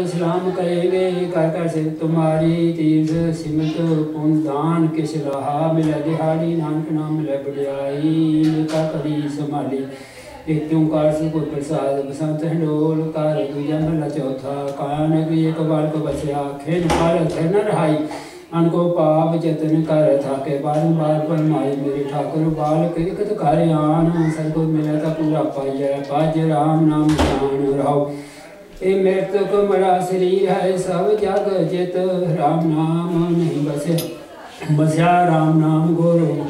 सलाम करेंगे कर कर से तुम्हारी तीर्थ सिमत पुन दान किस रहा मिले? दिहाड़ी नानक नाम मिले बड़ियाई इनका करी संभाली। एक त्योंकार से कोई प्रसाद बसंत हंडोल कर दूजा महला चौथा। कान एक बाल को बसया खेन पाल थे न रहाई। अनको पाप जतन कर थाके, बारंबार फरमाए मेरे ठाकुर बाल एक कर आन सर को मिला था पूरा पाइया, बाज राम नाम जान रहो ए मृत तो मरा शरीर है, सब जग जित। राम नाम नहीं बसे। बसया राम नाम गोरो।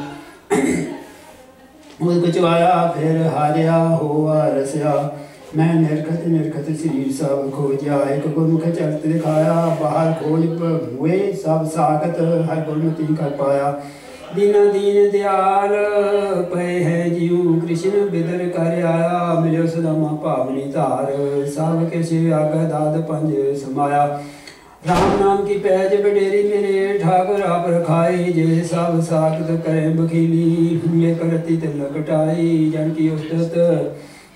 कुचवाया फिर हारिया, हुआ, रसया। मैं निरखत निरखत शरीर सब खोजा एक गुरमुख चरित दिखाया बाहर खोज हुए सब सागत। हर गुरमती कर पाया ਦੀਨਾ ਦੀਨ ਦਿਆਲ ਪਏ ਹੈ ਜੀਉ ਕ੍ਰਿਸ਼ਨ ਬਿਦਰ ਕਰ ਆਇਆ ਮਿਲਿਓ ਸਦਾ ਮਾ ਭਾਵਨੀ ਧਾਰ। ਸਭ ਕੇ ਸੇ ਆਗੈ ਦਾਦ ਪੰਜ ਸਮਾਇਆ। ਰਾਮ ਨਾਮ ਕੀ ਪੈਜ ਬਡੇਰੀ ਮੇਰੇ ਠਾਕੁਰ ਆਪ ਰਖਾਈ, ਜੇ ਸਭ ਸਾਖਤ ਕਰੇ ਬਖੀਲੀ, ਹੁਏ ਕਰਤੀ ਤੇ ਲਗਟਾਈ ਜਨ ਕੀ ਉਸਤਤ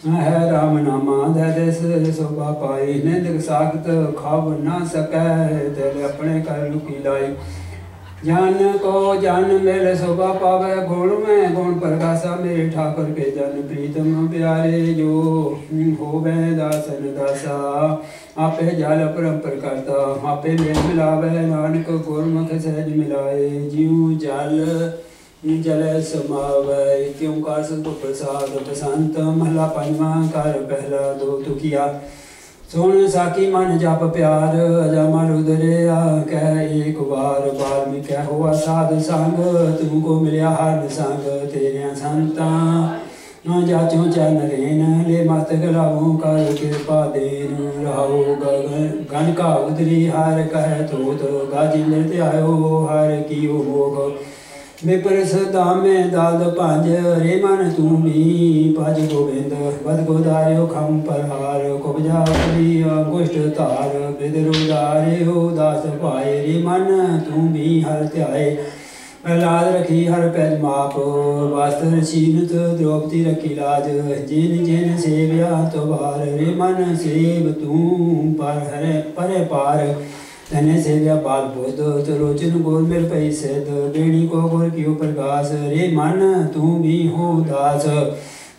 ਹੈ ਰਾਮ ਨਾਮਾ ਦਾ ਦਸ, ਸੋਭਾ ਪਾਈ। ਨਿੰਦਕ ਸਾਖਤ ਖਾਵ ਨਾ ਸਕੈ ਤੇ ਆਪਣੇ ਕਰ ਲੁਕੀ ਲਾਈ। जन को जन मिल शोभा पावे गुण में गुण प्रकाशा मेरे ठाकुर के जन प्रीतम प्यारे जो होवे दासन दासा आपे जल परम्पर करता आपे मेल मिलावे नानक गुरमुख सहज मिलाए जीव जल जल समावे त्योंकार संतो प्रसाद बसंत महला पंजवा कर पहला दो तुकिया सुन साकी मन जप प्यार अजमा रुदरिया कह एक बार वाल्मीकि हुआ साध संग तुमको मिलया हर संग तेरे संता जाचो चन रेन ले मत गलाऊ कर कृपा देन रहो गन का उदरी हर कह तो गाजी आयो हर कियो मोग सदामे दाद पंज, रे मन तू भी भज गोविंद। बद गोदार्यो खम परहार कुबजा करी अंगुष्ट तार। बिदरुदारे हो दास पाए, रे मन तू भी हर त्याए। प्रहलाद रखी हर पैज माप, वास्तर शीलत द्रौपदी रखी लाज। जिन जिन सेव्या तो बार रे मन सेव तू पर हरे परे पार। तने सेव्या बाल बोध त्रोचन गोल मेर पै सिद बेणी को गोर कियो प्रकाश? रे मन, तू भी हो दास।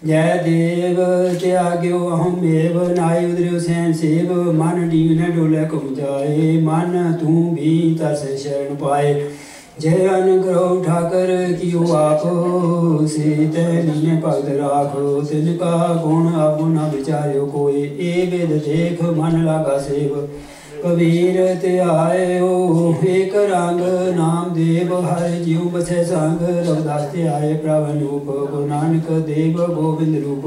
जय देव त्याग्यो अहम एव नाय उदर्यो सैन सेव। मन डीन डोले कुम जाए, मन, तू भी तस शरण पाए। जय अनुग्रह ठाकर कियो आप से तैने भगत राखो। तिनका गुण अवगुण विचार्यो कोई। ए वेद देख मन लागा सेव। कबीर ते आयो एक रंग नाम देव हर जीव बसे संग रवदास ते आए, प्रभ रूप, गुरु नानक देव गोविंद रूप।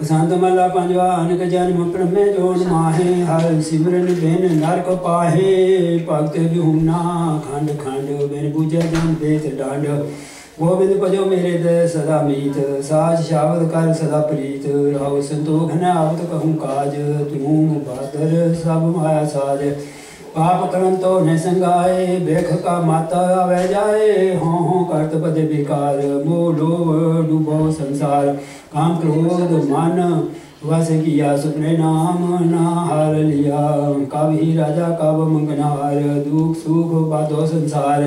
बसंत मला पंजवा, अनक जन्म प्रमे जोन माहे, हर सिमरन बिन नरक पाहे। भगत बिहुना खंड खंड, बिन बुझे जन देत डांड। गोविंद भजो मेरे दे सदा मीत, साज शावत कर सदा प्रीत। रहो संतोख न आवत कहूँ काज तू बहादुर सब माया साज। पाप करम तो न संगाए, बेख का माता आवे जाए। हों हों करत पद विकार मोह लोभ डूबो संसार। काम क्रोध मन, वस किया सुपने नाम, ना हार लिया। ही राजा कब मंगनहार दुख सुख बाधो संसार।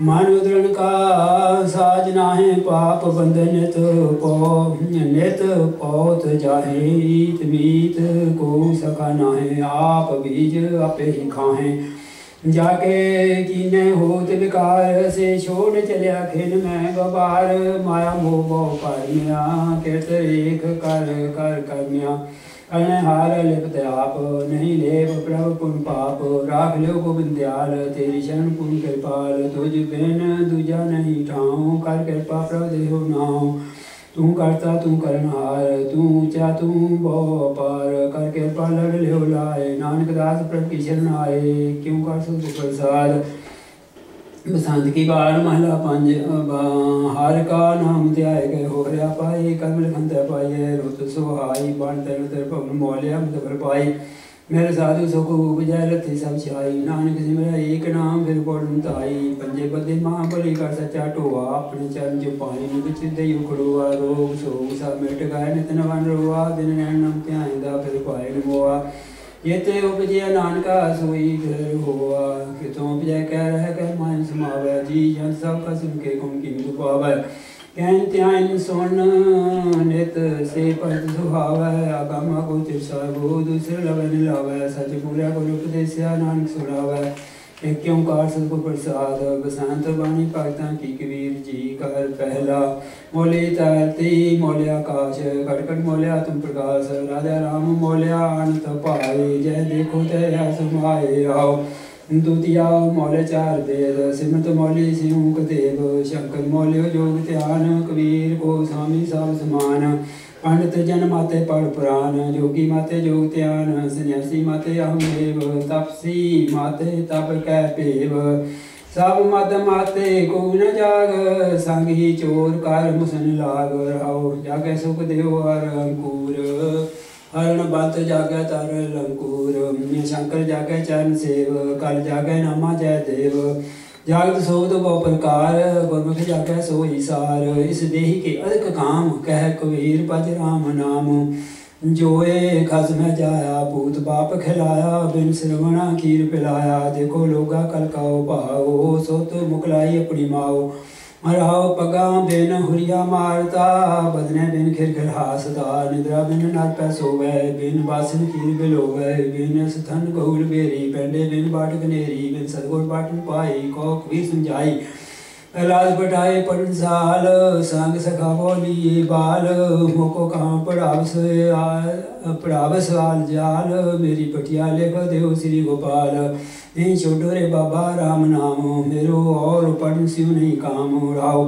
मन उदरण का साज नाहे पाप बंधन नित पौ नित पौत जाहे ईत मीत को सका नाहे आप बीज आपे ही खाहे। जाके कीने होत विकार से छोड़ चलिया खिन में गबार माया मोह बहु पारिया किरत एक कर कर कन्या हार लिपत आप नहीं लेप प्रभ पुन पाप। राख लो गोविंद दयाल, तेरी शरण पुन कृपाल। तुझ बिन दूजा नहीं ठाऊं, कर कृपा प्रभ देहो नाऊ। तू करता, तू करनहार तू ऊँचा, तू बहु अपार। कर कृपा लड़ लियो लाए, नानक दास प्रभ की शरण आए। क्यों कर सो प्रसाद? बसंत की बार महला पंज हर का नाम ध्याय गए हो रहा पाई कमल खंत पाइए रुत सुहाई बन तेर तेर पवन मोलिया मत पाई मेरे साधु सुख उपजय रथी सब छाई नानक सिमरा एक नाम फिर पढ़न ताई पंजे बदे माँ बलि कर सचा टोआ अपने चरण जो पानी विच दई उखड़ोआ रोग सोग सब मिट गए नितन वन रोआ दिन नैन नम ध्याइंदा फिर पाए मोआ येते ਜੇਤੇ ਉਪਜਿਆ ਨਾਨਕਾ ਸੋਈ ਫਿਰ ਹੋਆ, ਕਿਤੋਂ ਬਿਜੈ ਕਹਿ ਰਹਿ ਕਹਿ ਮਨ ਸਮਾਵੈ, ਜੀ ਜਨ ਸਭ ਕਸਮ ਕੇ ਗੁਣ ਕੀ ਪਾਵੈ ਕਹਿਨ ਧਿਆਨ ਸੁਣ, ਨਿਤ ਸੇ ਪਦ ਸੁਹਾਵੈ, ਆਗਮ ਅਗੋਚਰ ਸਰਬੋ ਦੂਸਰ ਲਵਨ ਲਾਵੈ, ਸਚ ਪੂਰਾ ਗੁਰੂ ਉਪਦੇਸਿਆ, ਨਾਨਕ ਸੁਣਾਵੈ। क्योंकार सबको प्रसाद बसंत वाणी भगतां की कबीर जी कर पहला मोले तरती मोलिया आकाश खटखट मोलिया तुम प्रकाश राजा राम मोलिया अनंत पाए जय देखो तय समाये आओ द्वितिया मौल चार वेद सिमरत मौली सिंह देव शंकर मौल्य योग ध्यान कबीर को स्वामी सब समान पंडित जन माते पर पुराण, जोगी माते जोग त्यान सन्यासी माते अहमेव तपसी माते तप कैपेव सब मत माते को न जाग, संग ही चोर कर मुसन लाग, रहो जाग सुख देव हर अंकुर। हरण बत जाग तर लंकुर शंकर जागे चरण सेव, कल जाग नमा जय देव। जागत सो तो बपनकार गुरमुख जाके सो ही सार। इस देही के अधिक काम कह कबीर पद राम नाम। जोए खस में जाया, भूत बाप खिलाया, बिन सरवणा खीर पिलाया। देखो लोगा कलकाओ पाओ, सो तो मुकलाई अपनी माओ। मराव पगा बिन हुरिया मारता, बदने बिन खिर हासता निद्रा बिन नर पैसो सोवे, बिन बासन कीर बिलोवे, बिन स्थन गौर बेरी, पेंडे बिन बाट कनेरी, बिन सदगुर बाटन पाई, कौक भी समझाई। कैलाश बटाए पटन साल, संग सखा बोलिए बाल, मोको काम पढ़ावस पढ़ावस आल जाल, मेरी पटियाले देव श्री गोपाल। नहीं छोटो रे बाबा, राम नाम, मेरो और पढ़ सिव नहीं काम राहो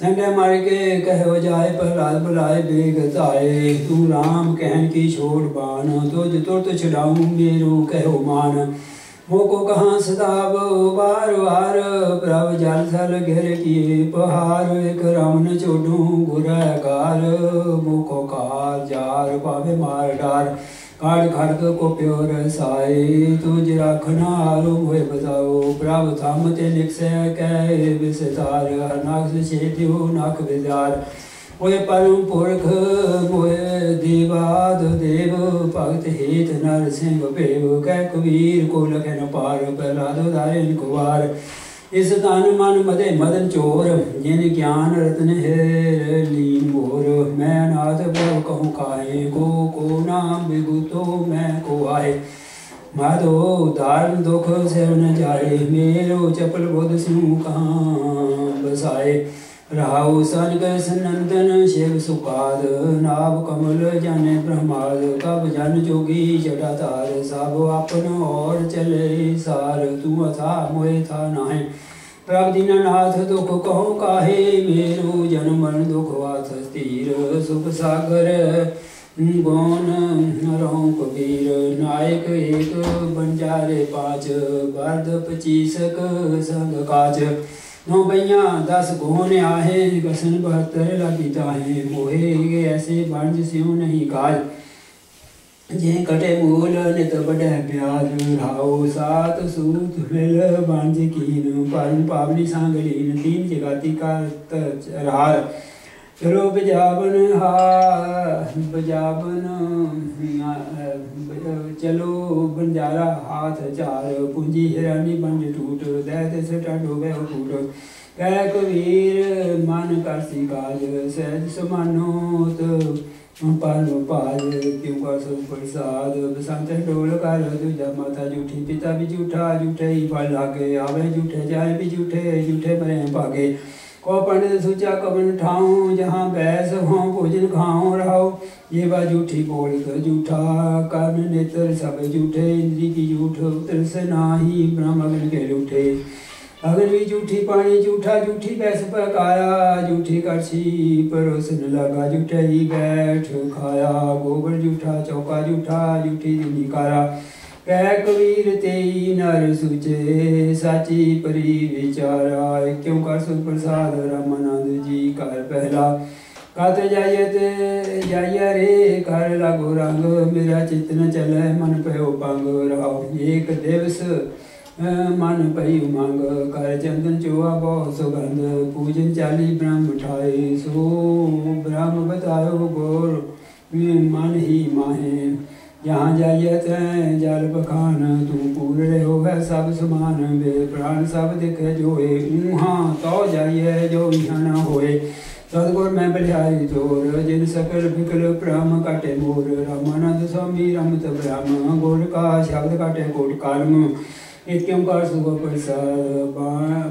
संडे मार के कहो जाए प्रहलाद बुलाए बेगताए तू राम कहन की छोड़ बान तो जो तो छुड़ाऊँ, मेरो कहो मान। वो को कहाँ सताब बार बार प्रभ जल सल घेर किए। पहार एक रमन चोडू गुरकार मुखो कार जार, पावे मार डार। काड़ खड़क को प्योर साए तुझ रखना आरो हुए बजाओ। प्रभ थम ते लिख से कह विस्तार हर नाक से छेतियो नाक विदार ओए परम पुरख मोए देवाद देव। भगत हेत नर सिंह पेव, कह कबीर को लखन पार, प्रहलाद दारिन कुवार। इस तन मन मदे मदन चोर। जिन ज्ञान रत्न है लीन मोर। मैं नाथ प्रभ कहूँ काहे को को नाम बिगुतो मैं को आए माधो धारण दुख से जाए। मेरो चपल बोध सिंह कहाँ बसाए। राहु सन नंदन शिव सुपाद नाभ कमल जाने ब्रह्माद कब जन जोगी जटा तार सब अपन और चले सार तू अथा मोए था नाहे प्रभ दीननाथ दुख कहो काहे मेरो जन मन दुख वाथ स्थिर सुख सागर गौन रहूँ कबीर नायक एक बंजारे पाँच बर्द पचीसक संग काज नौ भैया दस गोन आहे, गसन बहत्तर लगी ताहे। मोहे ये ऐसे बंज स्यों नहीं काज जे कटे मूल नित बड़े ब्याज राओ सात सूत मिल, बांझ कीन। परम पावनी सांगलीन तीन जगाती का रार। चलो बजावन हा बजावन चलो बंजारा हाथ चार पूंजी हिरानी बंज टूट, दैत सटा डोबे फूट। कह कबीर, मन कर सी काज, सहज समानोत, पालो पाल क्यों का सब प्रसाद? बसंत डोल कर, दूजा माथा जूठी, पिता भी जूठा, जूठे ही फल लागे। आवे जूठे, जाए भी जूठे जूठे मरे भागे। को पंडित सुचा कवन ठाऊं, जहाँ बैस हो, भोजन खाऊं रहो ये बा जूठी बोल कर जूठा कर्ण नेत्र सब जूठे, इंद्री की जूठ उतर से नाही, ब्रह्म अग्न के लूठे। अगर भी जूठी पानी जूठा, जूठी पैस पकाया, जूठी कड़छी परोसन लगा, जूठा ही बैठ खाया। गोबर जूठा, चौका जूठा, जूठी दिनी कारा कह कबीर तेई नर सुचे साची परी विचारा। क्यों कर सुख प्रसाद, रामानंद जी कर पहला। कत जाइए ते जाइए रे कर लागो रंग, मेरा चित न चले मन पयो पंग रहो एक दिवस मन पई उमंग। कर चंदन चुआ बहुत सुगंध, पूजन चाली ब्रह्म ठाए सो ब्रह्म बतायो गोर मन ही माहे। जहाँ जाइए तैं जल बखान तू पूर रहो है, सब समान। वे प्राण सब दिखे जोए, ऊहाँ तो जाइए जो यहाँ न होए। सतगुर मैं बलिहारी ज़ोर जिन सकल विकल ब्रह्म काटे मोर। रामानंद स्वामी रमत ब्रह्म गोर का शब्द काटे कोट कालम एक सुख प्रसाद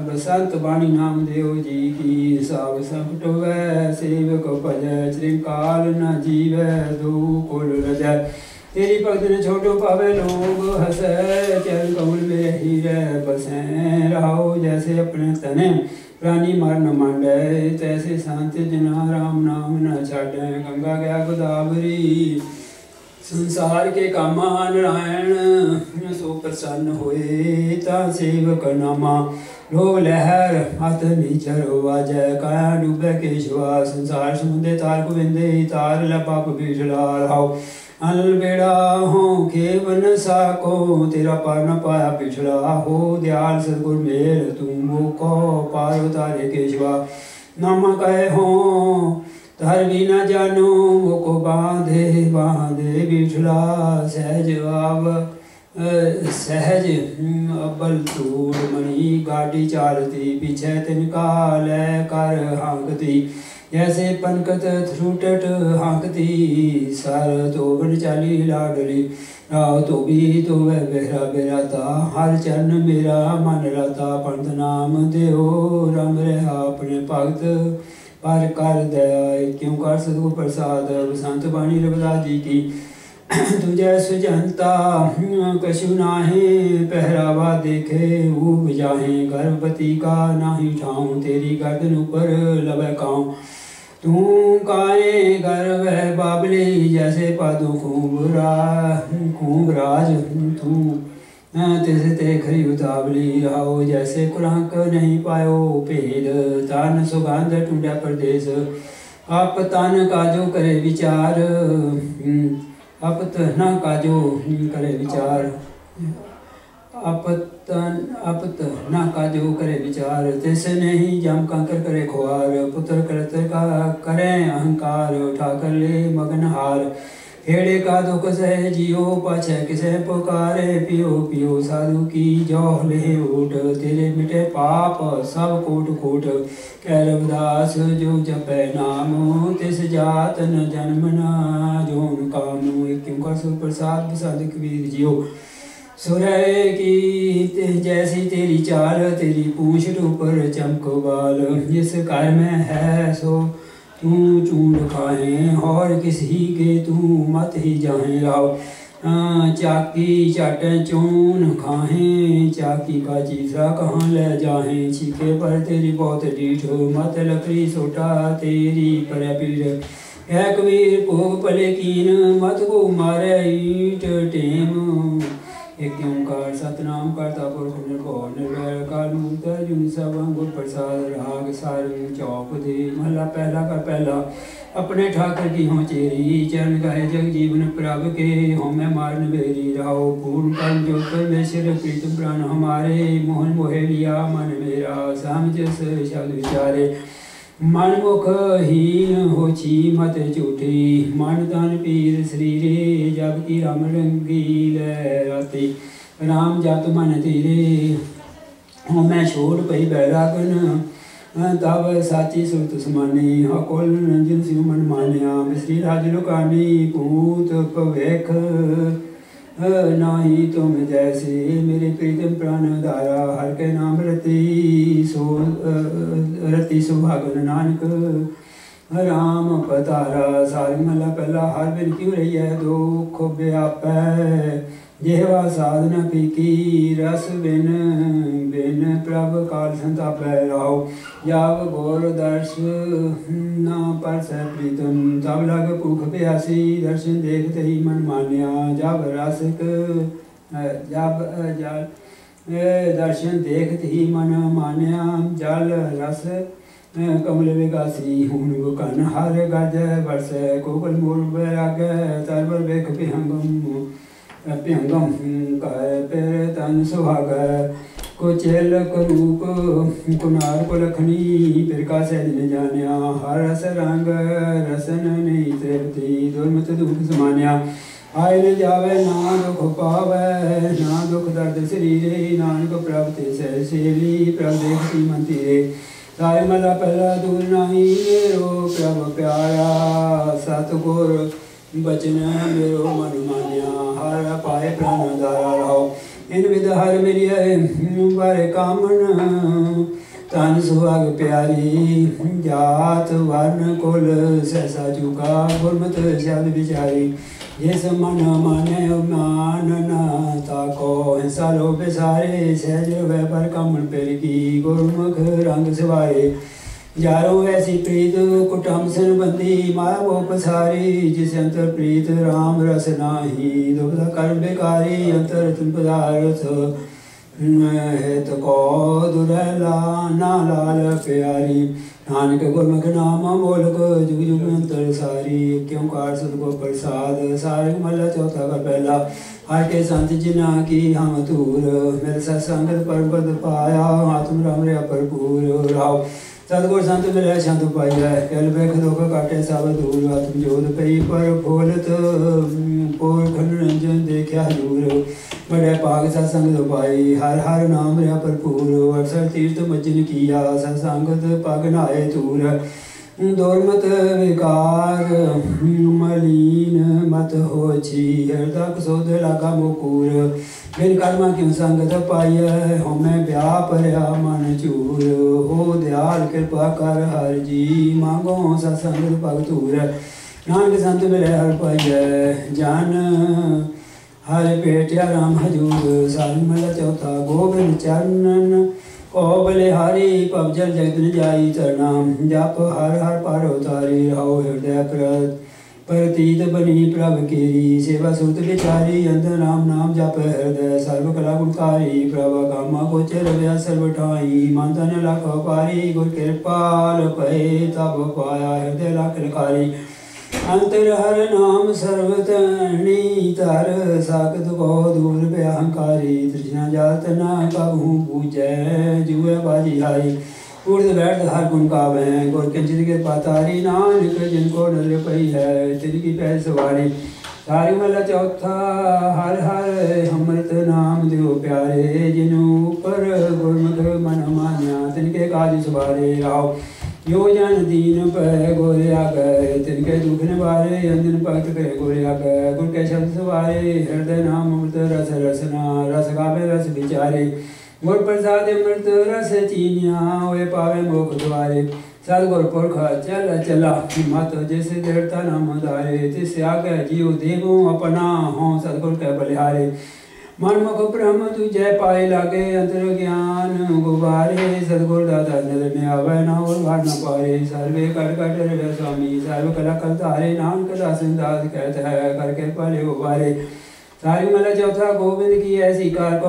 बसंत बाणी नाम देव जी की। साव संकट वै सेवक भज श्रृंकाल न जीव दो कुल रजय तेरी भक्त ने छोटो पावे, लोग हंसे, चरण कमल में हीरे बसे। रहो जैसे अपने तने। प्राणी मर न मांडे तैसे शांत जना राम नाम न छाड़े गंगा गया गोदावरी संसार के कामा नारायण सो प्रसन्न होए ता सेवक नामा लोभ लहर हत नीचर वाजय काया डूबे केशवा संसार समुदे तार गोविंदे तार ल पाप बीजला रहाओ अल बेड़ा हो केवन साको, तेरा पार न पाया पिछला हो। दयाल सदगुर मेर तुम को पार उतारे केशवा नामा कहे हो धर भी न जानो, वो को बांधे बांधे बिठला सहज आव सहज अबल तूड़ मणि। गाड़ी चालती, पीछे तिनका ले कर हाँकती। जैसे पनकत थ्रुटट हाँकती, सर तो बन चाली लाडली राव तो भी तो वह बेहरा बेराता हर चरण मेरा मन राता, पंत नाम देव रम रहा अपने भगत पर कर दया क्यों कर सदगुर प्रसाद, बसंत बाणी रविदास जी की। तुझे सुजनता कशु नाहे, पहरावा देखे, ऊब जाहे गर्भवती का, नाही ठाऊं, तेरी गर्दन ऊपर लवे काऊं। तू काए गर्व बाबली, जैसे पादू खूब रा, खूब राज तू। तिस ते खरी उतावली रहो जैसे कुराक नहीं पायो भेद। तन सुगंध टूंडा प्रदेश आप तन का जो करे विचार। अप न का जो करे विचार। अपतन अपत न का जो करे विचार तिस नहीं जम कंकर करे खुआर, पुत्र करत का करे अहंकार, उठा कर ले मगन हार। हेड़े का दुख सह जियो, पाछे किसे पुकारे, पियो पियो साधु की जो ले उठ तेरे मिटे पाप, सब कोट कोट। कह रविदास जो जपे नाम, तिस जात न जन्म न जोन काम क्यों कर सुप्रसाद प्रसाद कबीर जियो। सुरय की जैसी तेरी चाल, तेरी पूछ ऊपर चमको बाल। जिस घर में है सो तू चूड़ खाए और किसी के तू मत ही जाए आओ चाकी चट चून खाए, चाकी का चीजा कहाँ ले जाए? छीके पर तेरी बहुत डीठ, मत लकड़ी सोटा तेरी पर है कबीर भोग पले कीन, मत को मारे ईट टेम। एक सतनाम करता निर्भव निर्भय काल मुक्त जुन सब गुर प्रसाद, राग सारंग चौप दे महला पहला का पहला। अपने ठाकर की हो चेरी, चरण गाय जग जीवन प्रभ के। हो मैं मारन बेरी, रहो पूर्ण कर्म जो परमेश्वर प्रीतम प्राण हमारे। मोहन मोहे लिया मन मेरा समझ शब्द विचारे। मन मुख हीन हो छी मत झूठी। मन तन पीर शरीरे जब की राम रंगी लहराती। राम जत मन तेरे हो मैं छोड़ पई बैरागन तब साची सुरत समानी। अकोल रंजन सिंह मन मानिया। मिश्री राज लुकानी पूत पवेख नाही तुम जैसे मेरे प्रीतम प्राण दारा हर के नाम रति सो, रति सुभागन नानक। राम पतारा सारी मला पहला हर बिन क्यों रही है दो खोबे व्यापै। जेवा साधना पीकी रस बिन बिन प्रभ काल संतापै रहो जाव गौर दर्श न पर सह प्रीतम तब लग भूख प्यासी दर्शन देखते ही मन मान्या जब रसिक जब जल दर्शन देखते ही मन मान्या जल रस कमल विकासी हून कन हर गज बरस कोकल मूल बैराग तरबर बेख पिहंगम प्यंगम काय पेर तन सुहाग कुचेल कुरूप कुनार को लखनी पिरका सैन जानिया हर रस रंग रसन नहीं तृप्ति दुर्मत दुख समानिया। आय न जावे ना दुख पावे ना दुख दर्द शरीर, नानक प्रभ ते सह सेली प्रभ देख श्रीमती रे ताय मला पहला दूर नाही रो प्रभ प्यारा सतगुर बचन मेरो मनुमान्या हर पाए प्राण दारा रहो। इन विद हर मिलिय पर कामन। तन सुहाग प्यारी जात वर्ण कुल सहसा चुका गुरमत जल बिचारी। ये मन माने मान न ताको। हिंसा लोभ सारे सहज वह पर कमल पेर की गुरमुख रंग सवाए। जारो ऐसी प्रीत कुटम हम सिर बंदी माया वो पसारी, जिस अंतर प्रीत राम रस नाही। दुबला कर बेकारी, अंतर तुम पदार्थ हित तो को दुरला ना लाल प्यारी। नानक गुरमुख नामा बोलक जुग जुग अंतर सारी। क्यों कार सुध को प्रसाद, सारे मल्ला चौथा का पहला। हर के संत जिना की हम तूर मेरे सत्संग पर पद पाया आत्म राम रे भरपूर राव ਸਤਗੁਰ ਸੰਤ ਮਿਲਿਆ, ਸ਼ੰਤ ਪਾਈਆ ਕਲ ਵੇਖ ਦੁਖ ਕਾਟੇ ਸਭ ਦੂਰ ਆਤਮ ਜੋਤ ਪਈ ਪਰ ਫੋਲਤ ਪੋਰ ਖੰਡ ਰੰਜਨ ਦੇਖਿਆ ਦੂਰ ਬੜੇ ਭਾਗ ਸਤ ਸੰਗਤ ਪਾਈ ਹਰ ਹਰ ਨਾਮ ਰਿਆ ਭਰਪੂਰ। ਵਰਸਲ ਤੀਰਥ ਮਜਨ ਕੀਆ ਸਤ ਸੰਗਤ ਪਗ ਨਾਏ ਤੂਰ ਦੁਰਮਤ ਵਿਕਾਰ, ਮਲੀਨ ઓછી અર્ધક સોદ લાગા મુકુર બિન કર્મથી સંગત પાય હોમે વ્યાપર્યા મન ચૂર હો દયાલ કૃપા કર હરજી માંગો સત્સંગ ભગતૂર नानक संत मेरे हर पाइय। जान हर पेटिया राम हजूर। सालमल चौथा गोविंद चरणन। ओ बले हरि पबजल जगन जाई चरणाम। जप हर हर पारो तारी। रहो हृदय प्रत ਪਰ ਪ੍ਰਤੀਤ ਬਨੀ ਪ੍ਰਭ ਕੀਰੀ, ਸੇਵਾ ਸੁਤ ਵਿਚਾਰੀ ਅੰਤ ਨਾਮ ਨਾਮ ਜਪ ਹਿਰਦੈ, ਸਰਬ ਕਲਾ ਗੁਣਕਾਰੀ ਪ੍ਰਭ ਕਾਮਾ ਗੋਚਰ ਵਿਆ ਸਰਬ ਠਾਈ, ਮਨ ਤਨ ਲਖ ਪਾਰੀ ਗੁਰ ਕਿਰਪਾਲ ਪਏ ਤਬ ਪਾਇਆ ਹਿਰਦੈ ਲਖ ਲਕਾਰੀ ਅੰਤਰ ਹਰ ਨਾਮ ਸਰਵਤਣੀ ਤਰ ਸਾਖਤ ਕੋ ਦੂਰ ਬਿਆਹੰਕਾਰੀ, ਤ੍ਰਿਸ਼ਨਾ ਜਾਤ ਨਾ ਕਹੂ ਪੂਜੈ ਜੁਏ ਬਾਜੀ ਹਾਈ उर्द बैठ हर गुण का हैं। गुर के जिनके पातारी नानक जिनको नज़र पड़ी है, तिनकी पैर सवारी सारी वाला चौथा, हर हर अमृत नाम दियो प्यारे। जिनू पर गुरमुख मन मान्या, तिनके काज सवारे आओ यो जन दीन पर आ गए तिनके दुख निवारे, अंजन भक्त के गोरे आ गए गुर के शब्द सवारे, हृदय नाम अमृत, रस रसना, रस गावे, रस बिचारे। गुर प्रसाद अमृत रस चीनिया ओए पावे मोख द्वारे सदगुर पुरख चल चला मत जिस देवता नाम धारे तिस आगे जीव देवो अपना हो सदगुर के बलिहारे मन मुख ब्रह्म तू जय पाए लागे अंतर ज्ञान गुबारे सदगुर दाता नर में आवे ना और भार न पाए सर्वे कर कट रे स्वामी सर्व कला कल तारे नानक दास दास कहत है कर कृपा ले उबारे ਸਾਰੀ ਮਲਾ ਚੌਥਾ ਗੋਬਿੰਦ ਕੀ ਐਸੀ ਕਾਰ ਕੋ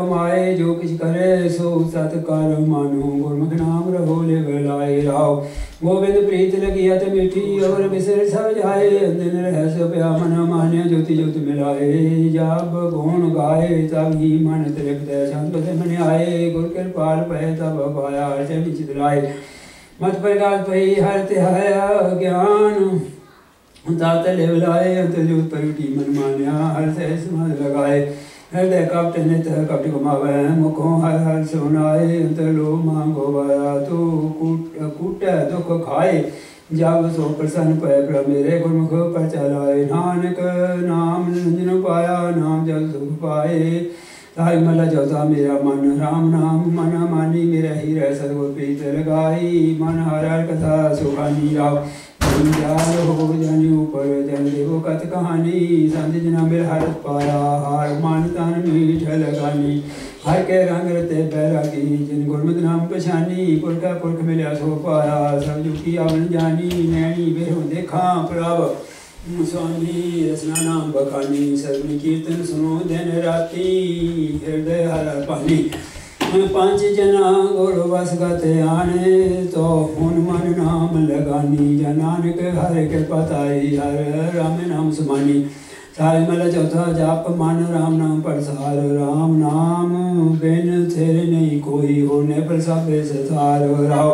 ਜੋ ਕਿਛ ਕਰੇ ਸੋ ਸਤ ਕਰ ਮਾਨੋ, ਗੁਰਮੁਖ ਨਾਮ ਰਹੋ ਲੈ ਬਲਾਏ ਰਾਓ। ਗੋਬਿੰਦ ਪ੍ਰੀਤ ਲਗਿਆ ਤੇ ਮਿੱਠੀ, ਔਰ ਬਿਸਰ ਸਭ ਜਾਏ ਅੰਦਨ ਰਹਿ ਸੋ ਪਿਆ ਮਨ ਮਾਨਿਆ, ਜੋਤੀ ਜੋਤ ਮਿਲਾਏ। ਜਬ ਗੁਣ ਗਾਏ ਤਬ ਹੀ ਮਨ ਤ੍ਰਿਪਤ ਸੰਤ ਤੇ ਮਨ ਆਏ ਗੁਰ ਕਿਰਪਾਲ ਪਏ ਤਬ ਪਾਇਆ ਅਰਚੇ ਵਿੱਚ ਮਤ ਪ੍ਰਗਾਸ ਪਈ ਹਰ ਤਿਹਾਇਆ ਗਿਆਨ। दात ले बुलाए तुझे परुटी मन मान्या हर सह समाज लगाए। हृदय कपट नित कपट घुमावे, मुखों हर हर सुनाए। तलो मांगो वाया तो कूट कूट दुख खाए। जब सो प्रसन्न पय प्र मेरे गुरमुख पर चलाए। नानक नाम रंजन पाया, नाम जल सुख पाए। राय मला जोता मेरा मन, राम नाम मन मानी मेरा हीरा सर्व प्रीत लगाई। मन हर हर कथा सुखानी राव ਜਾਲ ਹੋ ਜਾਣੀ ਉਪਰ ਜਾਂਦੇ ਉਹ ਕਤ ਕਹਾਣੀ ਸੰਤ ਜਨਾ ਮਿਲ ਹਰ ਪਾਇਆ ਹਾਰ ਮਨ ਤਨ ਮੀਠ ਲਗਾਨੀ। ਹਰ ਕੇ ਰੰਗ ਰਤੇ ਬੈਰਾਗੀ ਜਿਨ ਗੁਰਮਤਿ ਨਾਮ ਪਛਾਨੀ, ਪੁਰਖਾ ਪੁਰਖ ਮਿਲਿਆ ਸੋ ਪਾਇਆ ਸਭ ਜੁਕੀ ਆਵਨ ਜਾਨੀ ਨੈਣੀ ਵੇਹੋ ਦੇਖਾਂ ਪ੍ਰਭ ਸੁਆਮੀ ਰਸਨਾ ਨਾਮ ਬਖਾਨੀ ਸਰਬ ਕੀਰਤਨ ਸੁਨੋ ਦਿਨ ਰਾਤੀ ਹਿਰਦੇ ਹਰ ਪਾਣੀ पंच जना गुर बसगत आने तो हुन मन नाम लगानी जनान नानक हर कृपा पताई हर राम नाम सुमानी सारे मल चौथा जाप मन राम नाम प्रसार राम नाम बिन थेरे नहीं कोई होने पर सब सार राव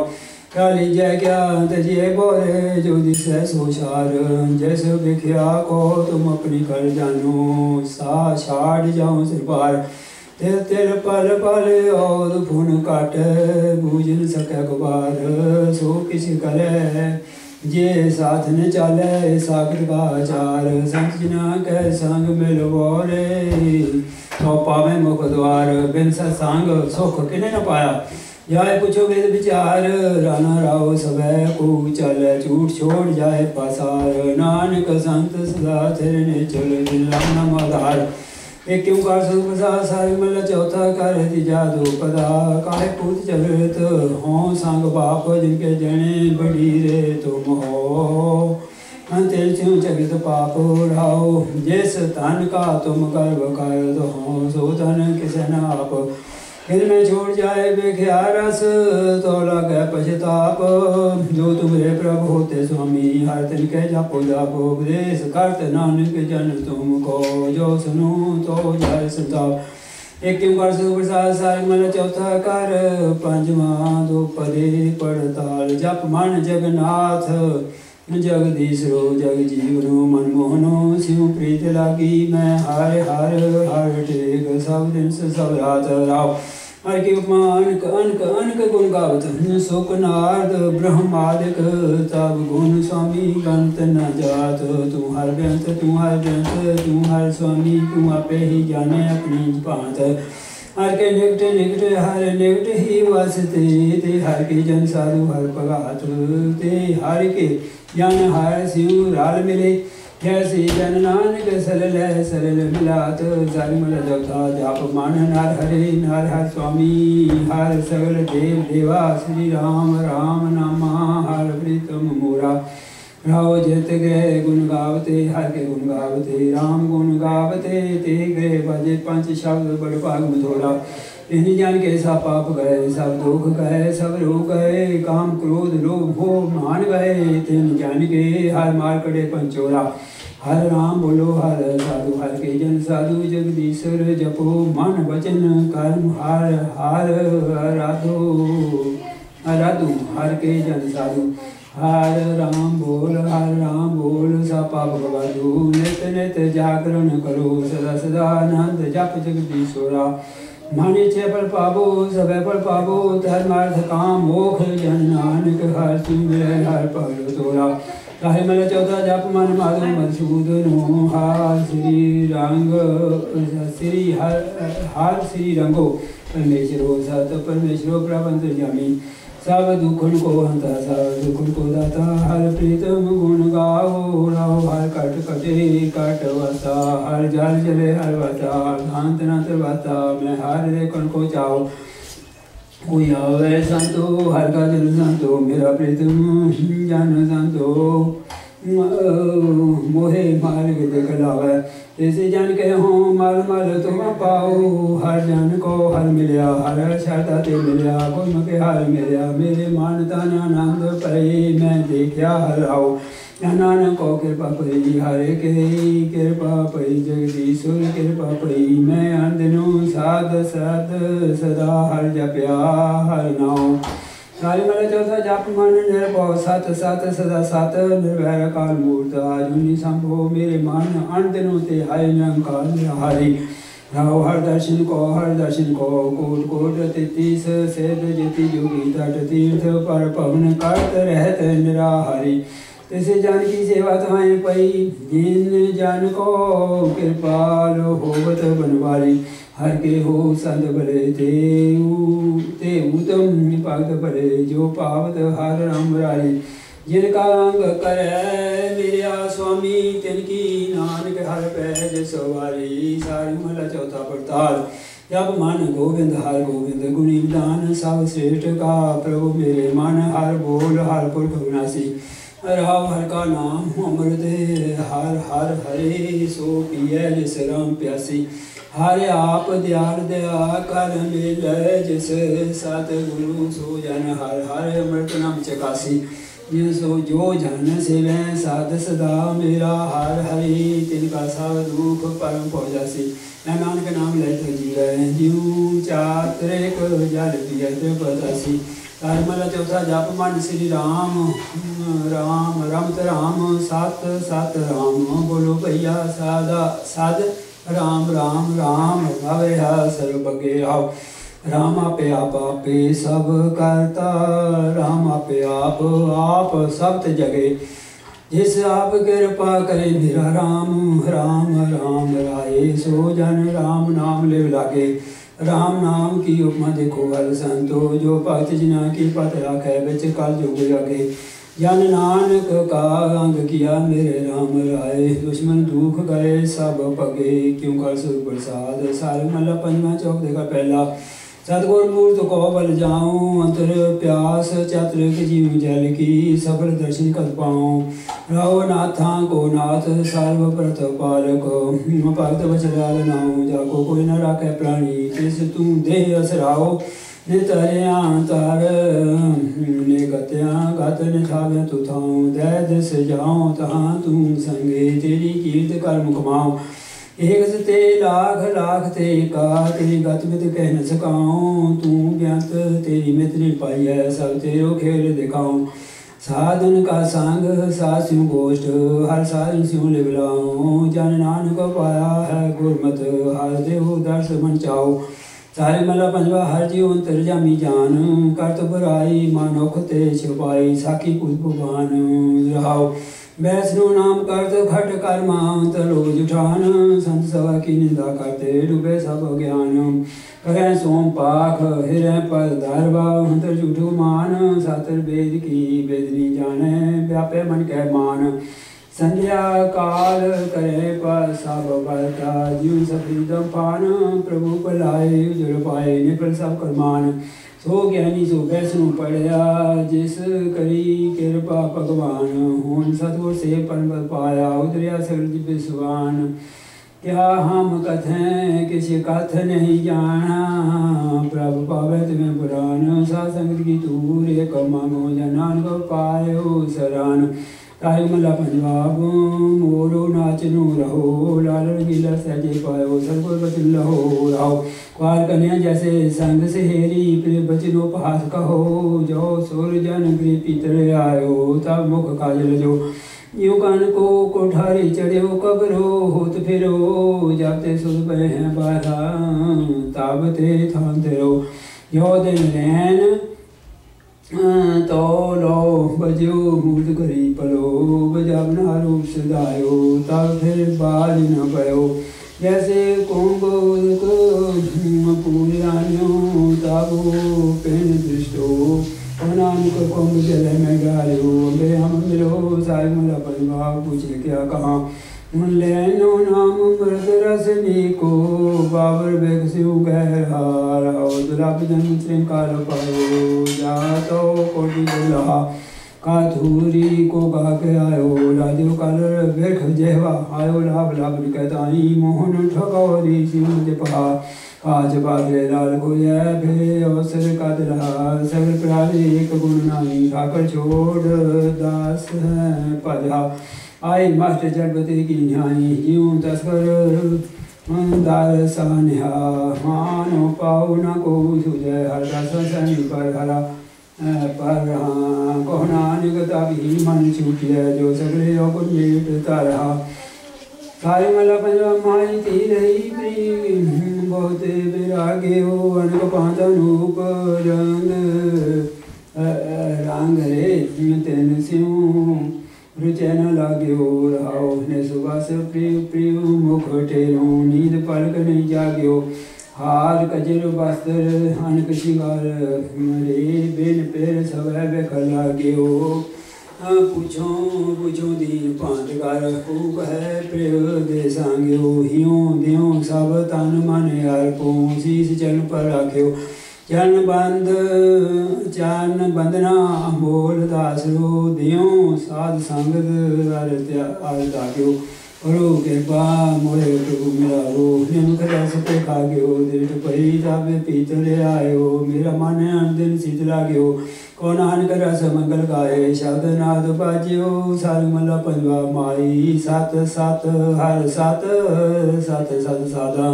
काली जय क्या जय बोरे जो दिशे सोचार जैसे विख्या को तुम अपनी कर जानो सा छाड़ जाओ सिर पार तिल तिल पल पल और फून काट बूझ न सके गुबार, सो किस करे जे साथ न चले सागर संत जना के संग मिलवो रे तो पावे मुख द्वार, बिन सत्संग सुख किने न पाया। जाए पूछो वेद विचार राना राव सवै को चल। झूठ छोड़ जाए पसार, नानक संत सदा तेरे चल दिलाना मदार एक क्यों कार सुपसा चौथा कर तीजा दो पदा। काय पूत चलत हो संग बाप, जिनके जने बड़ी रे तुम हो। तिल क्यों जगत पाप उड़ाओ, जिस धन का तुम गर्व कर हो सो धन किसे न आप फिर में छोड़ जाए बेख्या रस तो लगे पछताप। जो तुम्हारे प्रभु होते स्वामी, हर दिन के जापो जापो। उपदेश करत नानक जन तुमको, जो सुनो तो जाए संताप। एक कर सुप्रसाद सारी मन चौथा कर पंचमा दो पदे पड़ताल। जप मन जगन्नाथ जगदीशरो जग जी जीवनो मनमोहनो शिव प्रीत लागी। मैं हर हर हर टेक सब दिन से सब रात राव। हर के उपमान अनक अनक गुण गावत सुख नारद ब्रह्मादिक। तब गुण स्वामी गंत न जात। तू हर व्यंत तू हर व्यंत तू हर स्वामी। तू आपे ही जाने अपनी पात हर के निकट निकट, हर निकट ही वसते ते हर के जन साधु, हर पगात। ते हर के ज्ञान हर शिव राल मिले जैसे जन नानक सरल सरल मिलात, जन्मल जगता जाप मान नर हरे नर हर स्वामी, हर सगल देव देवा, श्री राम राम नामा, हर प्रीतम मोरा। राव जित गए गुण गावते, हर के गुण गावते, राम गुण गावते, ते गए भजे पंच शब्द बड़ भाग इन जान के सब पाप गए सब दुख गए सब रोग गए काम क्रोध लोभ भो मान गए तिन जान के हर मार कड़े पंचोरा। हर राम बोलो, हर साधु, हर के जन साधु, जगदीश्वर जपो, मन वचन कर्म हर हर राधो राधु हर के जन साधु। हर राम बोल, हर राम बोल सपा भगवादु नित नित जागरण करो, सदा सदा आनंद जप जगदीश्वरा। माने पर पाबो सबे पर पाबो धर्मार्थ काम मोक्ष, जन नानक, हर सिमर हर पर तोरा। काहे मल चौथा जप मन माधव मधुसूदन हार श्री रंग, श्री हर हार श्री रंगो। परमेश्वरो, सत परमेश्वरो, प्रबंध जमी। सब दुखन को हंता सब दुखन को दाता हर प्रीतम गुण गाओ राव हर कट कटे कट वसा हर जल जले हर वसा धांत नंत तरवाता मैं हर रेखन को चाहो कोई आवे संतो हर का जन संतो, मेरा प्रीतम, जन संतो। मोहे मार्ग देख लावे ऐसे जान के हो मल मल तुम पाओ हर जन को हर मिलया हर शरता ते मिलया गुम के हर मिलया मेरे मान तन आनंद परे मैं देखया हर आओ नानक को कृपा पई हरे के कृपा पई जगदीश्वर कृपा पई मैं अंदनो साध साध सदा हर जप्या हर नाम सारी मल चौथा जप मन निर्भव सत सत, सदा सत, निर्भय काल मूर्त। आजुनी मेरे मन अन दिनों ते हाय निरंकार निहारी। हर दर्शन को, हर दर्शन को, कोट कोट तेतीस सेद जति, योगी, तट, तीर्थ पर पवन करत रहत निराहारी। तैसे जान की सेवा थाए पई जिन जान को कृपाल होवत बनवारी। हर के हो संत भले ते ते उत्तम भक्त भले जो पावत हर राम रारी जिनका अंग करे, मेरा स्वामी, तिनकी नानक हर पैज सवारी। सारी मला चौथा पड़ताल। जब मन गोविंद, हर गोविंद गुणी दान। सब श्रेष्ठ का प्रभु मेरे मन, हर बोल, हर पुरख विनाशी। राम हर का नाम अमृत हर हर हरे, सो पिय जिस राम प्यासी। हर आप ध्यान दया कर मिले, जिस सत गुरु सो जन हर हर अमृत नाम चकासी। जिसो जो जन सिवे सत सदा मेरा, हर हरि तिनका सब दुख परम पौजासी। मैं नानक नाम लै तो जी रहे जीव चात्रिक जल पियत पदासी। हरमला चौथा जप मन श्री राम राम, रमत राम, सत सत राम। बोलो भैया सादा साध। राम राम राम हवे सर्वगे हाव राम पे आप, आपे सब करता। राम पे आप आप सप्त जगे। जिस आप कृपा करे मेरा राम राम राम राय सो जन। राम नाम ले लागे। राम नाम की उपमा देखो हर संतो। जो भक्त जिना की पत आखे बिच कल जुग जागे। जन नानक का अंग किया मेरे राम राय दुश्मन दुख गए सब पगे क्यों कर सुख प्रसाद सारे मतलब पंजवा चौक देखा पहला सतगुर मूर्त को बल जाऊँ अंतर प्यास चातुर जीव जल की सफल दर्शन कर पाऊँ राहो नाथा को नाथ सर्व प्रत पालक भक्त बचलाल नाऊ जाको कोई न राखे प्राणी तिस तू देह असराओ नितरिया तार ने गत्या गत ने थावे तु तू संगे तेरी लाख लाख ते का तेरी गत मित है सब तेरो खेल दिखाऊँ साधन का संग सास्यु गोष्ठ हर साधन स्यों लिबलाऊं जन नानक पाया है गुरमत हर देव दर्श मन चाओ सारे मला पंजवा हर जीव अंतर जामी जान। करत बुराई, मानोख ते छुपाई, साखी कुल भगवान। रहाओ, वैष्णो नाम करत खट कर मांत रोज उठान संत सभा की निंदा करते डूबे सब ज्ञान। करें सोम पाख हिरे पर धरवा हंतर झूठो मान। सातर वेद की वेदनी जाने, व्यापे मन के मान। संध्या काल करे पर सब करता जीव सप्रीतम पान, प्रभु पलाए जुड़ पाए, निकल सब करमान। सो ज्ञानी, सो वैष्णु पढ़या, जिस करी कृपा भगवान हूँ सतगो से परम पाया, उतरिया सगल विश्वान क्या हम कथें किसी कथ नहीं जाना? प्रभ पावे तुम्हें पुराण सत्संग की तूर एक मांगो जनान को पायो सरान। ताई मला पंजाब, मोरो नाचनु रहो, लाल गीला सहजे पायो सबको बचन लहो, रहो। पार कन्या जैसे संग सहेली प्रिय बचनो पास कहो, जो सुर जन गृह पितर आयो तब मुख काजल जो। यू कन को कोठारी चढ़ो कबरो होत फिरो जाते सुध पे हैं बारा तब ते थान तेरो यो दिन लैन तो लो बजो मूर्त करी पलो बजावना रूप सदायो तब फिर बाज न पयो जैसे दृष्टो कुंभ जल में गायो हम मिलो साई मला परिवार पूछे क्या कहा। लेनो नाम मृद रसनी को बाबर बेग सिउ गहर और दुलाप जन्म श्रृंगार पायो। जा तो कोटि दुल्हा काथूरी को गा के आयो। राजो कलर बेख जेवा आयो लाभ लाभ निकताई मोहन ठगौरी सिंह पहा आज बादले लाल को जय भे, अवसर का रहा। सगल प्राणी एक गुण नाई, ठाकर छोड़ दास है पधा आई मास्टर जड़पति की न्याई जीव तस्कर दार सान्या मानो पाऊ न को सुजय हर दस पर हरा। पर कोहनानिकता भी मन छूटिया, जो सगले मला रही प्री बहुत विरागे हो अनक रंग। रंग रे तेन स्यों रुचैन लागे हो ने सुबह से प्रिय प्रिय मुख टेरो नींद पलक नहीं जाग्यो हार कजर वस्त्र अनक शिंगार रे बिन पेर सब बेखला गियो पूछो पूछो दीन पाँच कर फूक है प्रिय दे सांग्यो हियो दियो सब तन मन यार को शीस चन पर चन बंद चन बंदना बोल दासरो दियो साध संगत त्याग्यो करो कृपा मोरे प्रभु मेरा रो निमुख रस पे खाग्यो दृढ़ परी जावे पीतले आयो मेरा मन दिन शीत लाग्यो को नानक रस मंगल गाए शब्द नाद बाज्यो सार मला पंजवा माई सत सत हर सत सत सत सादा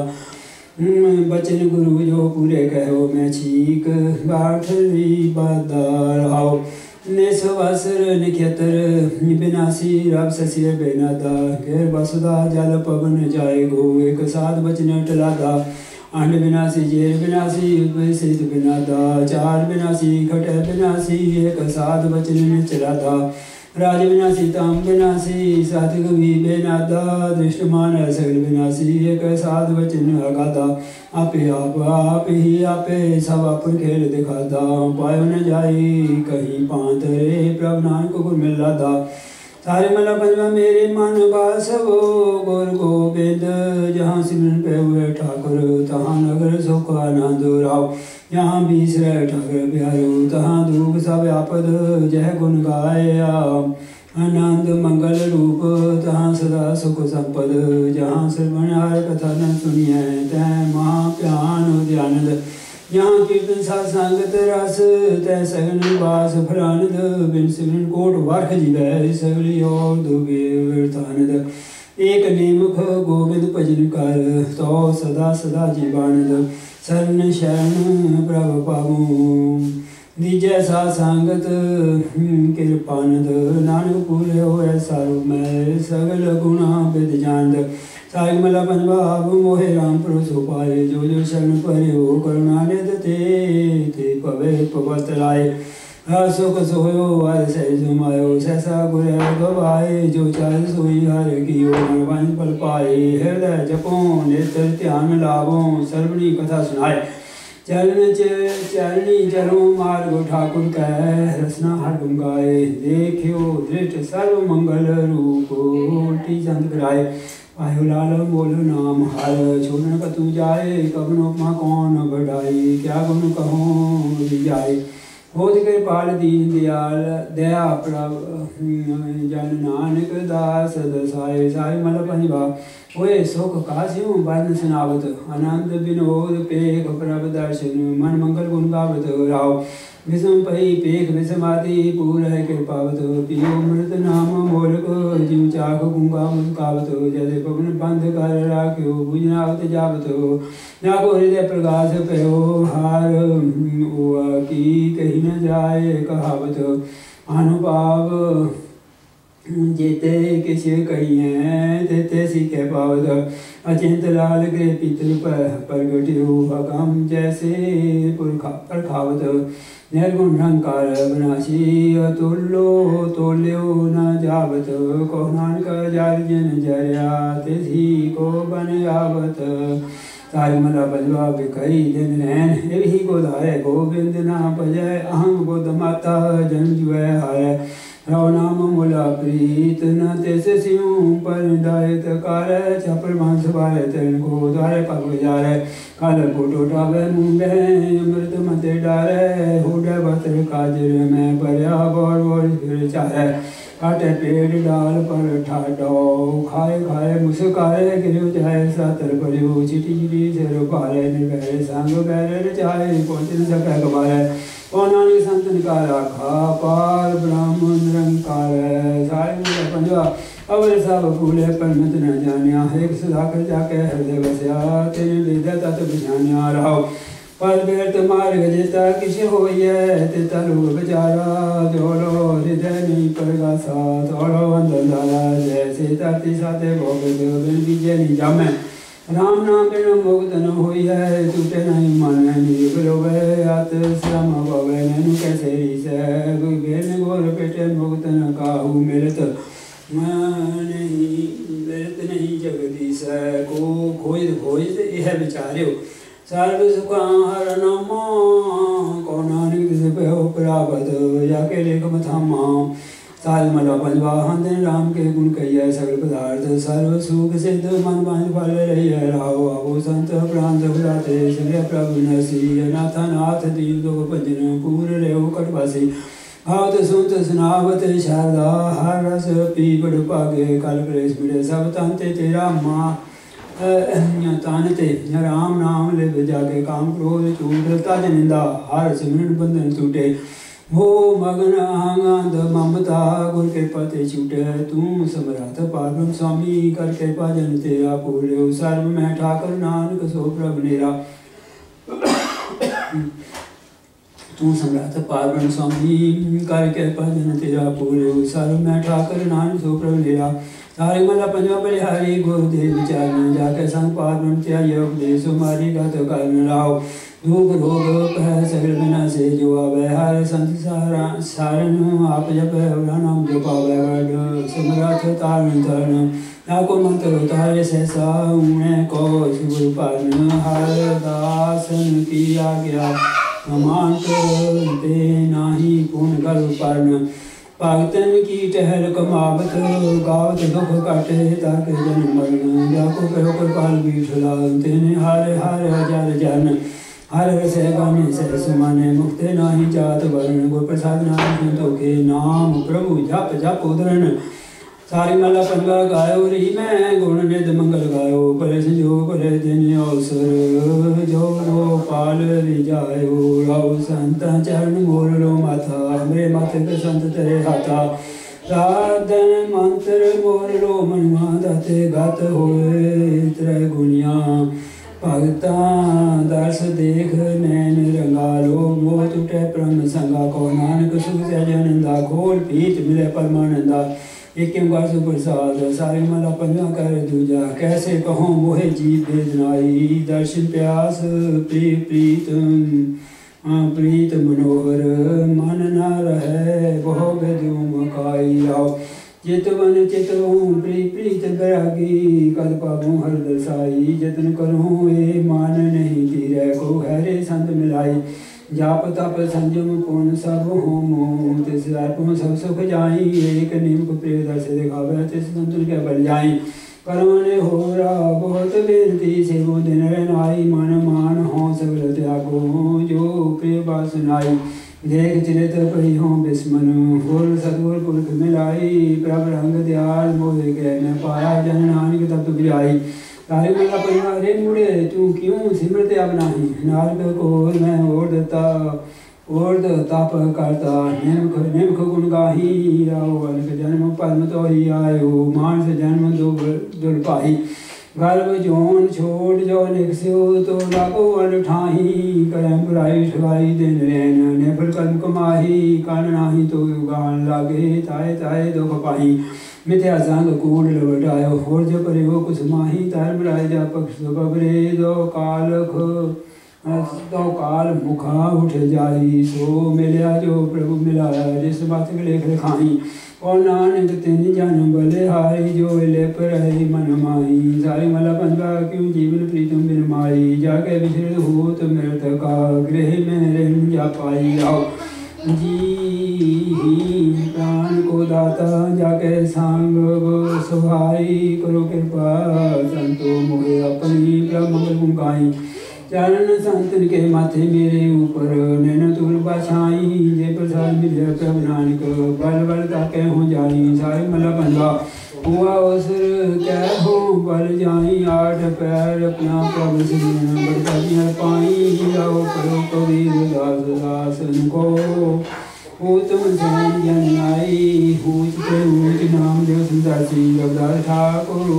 बचन गुरु जो पूरे कहो, मैं छीक बाठरी बादार आओ निसवसर निखेतर बिनासी रब ससिर बेनादा घेर बसदा जल पवन जाए गो एक साथ बचन टलादा अंड विनाशी जेर विनाशी सिद्ध बिनादा चार विनाशी खट विनाशी एक साध बचन चलादा राज विनाशी ताम विनाशी सात कवि बेनादा दृष्टमान सगल विनाशी एक साध वचन अगाधा आपे आप आप ही आपे सब अपन खेल दिखाता। पायो न जाई, कहीं पांत रे प्रभु नानक गुर मिल लादा सारे मला पंजवा मेरे मन बासवो, गुर गोबिंद, जहाँ सिमरन पे हुए ठाकुर, तहाँ नगर सुख आनंद राव यहाँ बीस रहे ठाकुर प्यारो तहाँ धूप सब आपद जय गुण गाया आनंद मंगल रूप तहाँ सदा सुख संपद जहाँ श्रवण हर कथा न सुनिए तय महाप्यान ध्यानद यहाँ कीर्तन सत्संगत रस तय सगन वास फलानद बिन सिमरन कोट वर्ख जीवै सगली और दुबे वृतानद एक नेमुख गोविंद भजन कर तो सदा सदा जीवानंद शरण शरण प्रभ पावो निजय सा संगत कृपानंद नानक पूरे होए सारो मैं सगल गुणा बिद जानद साई मला पंजवाब मोहे राम परोसो पाए जो जो शरण परे हो ते ते पवे, पवत लाए। सुख सोयो वार सह सुमायो सहसा गुर गवाए जो चाल सोई हर कियो मन पल पाए हृदय जपो नेत्र ध्यान लाभो सर्वणी कथा सुनाए चरण चरणी चरो मार्ग ठाकुर कह रसना हर गाए देखियो दृष्ट सर्व मंगल रूप टी चंद कराए आयो लाल बोल नाम हर छोड़न कतु जाए कवन उपमा कौन बढ़ाई क्या गुण कहो जाए होत कृपाल दीन दयाल दया प्रभ जन नानक दास ਦਾਸ, ਦਸਾਏ मल पंजवा ओए सुख ਸੁਖ ਕਾਸਿਉ सुनावत आनंद विनोद ਬਿਨੋਦ प्रभ दर्शन मन मंगल गुण ਗੁਣ राव विषम पही पेख विषमाति पूर है कृपावत पियो मृत नाम मोलक जीव चाख गुंगा मुस्कावत जय पवन बंध कर राख्यो बुझनावत जावत। जाको हृदय प्रकाश पयो हार हुआ की कहीं न जाए कहावत। अनुभाव जेते किस कहिए तेते सीखे पावत। अचिंत लाल गृह पितृ पर प्रगट अगम जैसे पुरखा परखावत निर्गुण निरंकार विनाशी अतुल्यो जावत को नानक जार जन ज़रिया तिथि को बन आवत तारी मला बजवा बिकई दिन रैन एवही गोधारे गोविंद ना भजय अहम बुद्ध माता जन जुए हारे रव नाम मुला प्रीत न तेसे सियों पर दायत कार छपर मांस बारे तेन को द्वारे पग जारे काल फ़ोटो टावे मुंबे अमृत मते डारे हुडे बतर काजर में परया बोर बोर फिर चारे काटे पेड़ डाल पर ठाडो खाए खाए मुस्काए गिरो जाए सातर परियो चिटी चिटी सिर पारे निगरे संग बैरे चाहे पहुँच न सके कबारे पौनानी संतन का राखा, पार ब्राह्मण निरंकार सारे मेरे पंजवा अवर सब फूले पर मत न जानिया। एक सुधाकर जाके हृदय बसया, तेरे विद्या तत बिजानिया रहो। पर बेर मार्ग जेता किस होइए? ते तलु बेचारा, जोड़ो, हृदय नहीं पड़गा सा। तोड़ो अंदर दाला जैसे ताती साथे भोग, देव बिन बीजे नहीं जामे। राम नाम बिन मुक्त न होई है टूटे नहीं मन निगलो वे आत श्रम भवे, ननु कैसे रीसे? बेन गोर पेटे मुक्त न काहू मिलत। नहीं मिलत नहीं जगदीश को खोज खोज यह विचार्यो। सर्व सुखा हर नमा को नानक दिस पे प्राप्त जाके लेख मथामा। साल मला पंजवा दिन राम के गुण कहिए सकल पदार्थ सर्व सुख सिद्ध मन फल रही राहो आवो संत प्रांत बुलाते श्री प्रभु नसी नाथ नाथ दीन दो भजन पूर कटवासी। सुनावत शारदा हर रस पी बड़ पागे कल क्लेश मिले सब तंते तेरा तानते राम नाम ले काम क्रोध चूट तज निंदा हर सिमरन बंधन टूटे। हो मगन आंगंद ममता, गुर के पते छूटे तू समरथ पार्वम स्वामी, कर के भजन तेरा पूरे सर्व में ठाकर नानक, सो प्रभ नेरा। तू सम्राट पावन स्वामी, कर के भजन तेरा पूरे सर्व में ठाकर नान सो प्रभु मेरा सारे मला पंजवा बलिहारी, गुरुदेव विचार जाके संग पावन त्या योग दे सुमारी गत कारण राव दुख रोग पह सगल बिना से जो आवे हर संत सारा सारन आप जप नाम जो पावे गढ़ समराथ तारण तारण नाको मंत्र उतारे से साउने को शिव पारण हर दासन किया गया अमांत ते नाही पुन गल पर्ण भगतन की टहल कमावत गावत दुख काटे ताके जन मरण जाको कहो कृपाल बीठला तेने हारे हारे हज़ार जन हर रसे गाने से सुमाने मुक्ते नाही जात वर्ण। गुर प्रसाद नाम तो के नाम प्रभु जप जप उदरण। सारी माला पंजवा गायो री मैं, गुण निध मंगल गायो। पर संजोग पर दिन अवसर, जो गोपाल रिजायो राव संत चरण मोर लो माथा, मेरे माथे पे संत तेरे हाथा। साधन मंत्र मोर लो मनवा दाते गात होए त्रय गुनिया भगता दर्श देख नैन रंगालो मोह टूटे ब्रह्म संगा। को नानक सुख खोल पीत मिले परमानंदा। एक बार से प्रसाद, सारे मला पंजा कर दूजा। कैसे कहो मोहे जी वेदनाई दर्शन प्यास प्रिय प्रीत प्रीत मनोहर। मन न रहे बहु बेदूम काई आओ। चितवन चितवन प्री प्रीत बैरागी कद पाबू हर दर्शाई जतन करूँ ए मान नहीं तीरे, को हरे संत मिलाई। जाप तप संयम पूर्ण सब होम तिस अर्पण सब सुख जाई। एक निम को प्रिय दर्श दिखावे, तिस संतुल के बल जाई। परमने हो रहा बहुत बेनती से वो दिन नाई मन मान हो सगल त्यागो जो प्रिय बात सुनाई। देख चिरित परी हो बिस्मन फूल सदगुर पुरख मिलाई प्रभ रंग दयाल मोहे के मैं पाया जन नानक तब बिराई तारे मेरा परिवार रे मुड़े, तू क्यों सिमरते अब नाही नारद को मैं ओढ़ देता, ओढ़ ताप करता, निमख निमख गुण गाही, आओ अनक जन्म पद्म तो ही आयो मानस जन्म दो दुल पाही गर्भ जोन छोड़ जो निकस्यो तो लागो अन ठाही, करम बुराई ठगाई दिन रैन नेफल कदम कमाही, कान नाही तो गान लागे, ताए ताए दुख पाही। मिथ्या संग कूड़ लवटायो होर जो परे हो कुछ माही। तार मिलाए जा पक्ष बबरे दो कालख दो काल मुखा उठ जाई सो मिलया जो प्रभु मिलाया, जिस बात के लेख लिखाई। और नानक तिन जन बले हारी जो ले पर मन माई सारी मला पंजवा क्यों जीवन प्रीतम बिन माई जाके विचरित हो तो मृत का गृह में रहन जा पाई आओ जी प्राण को दाता जाके सांग सुहाई करो कृपा संतो मोहे अपनी ब्रह्म गाई चरण संतन के माथे मेरे ऊपर नैन तुर बछाई जे प्रसाद मिले प्रभु नानक बल बल ताके हो जाई सारे मला बंदा हुआ अवसर क्या हो बल जाई आठ पैर अपना प्रभु बड़काइयाँ पाई आओ करो कबीर दास दासन को आई नाम देव सुंदरसी अवतार ठाकुर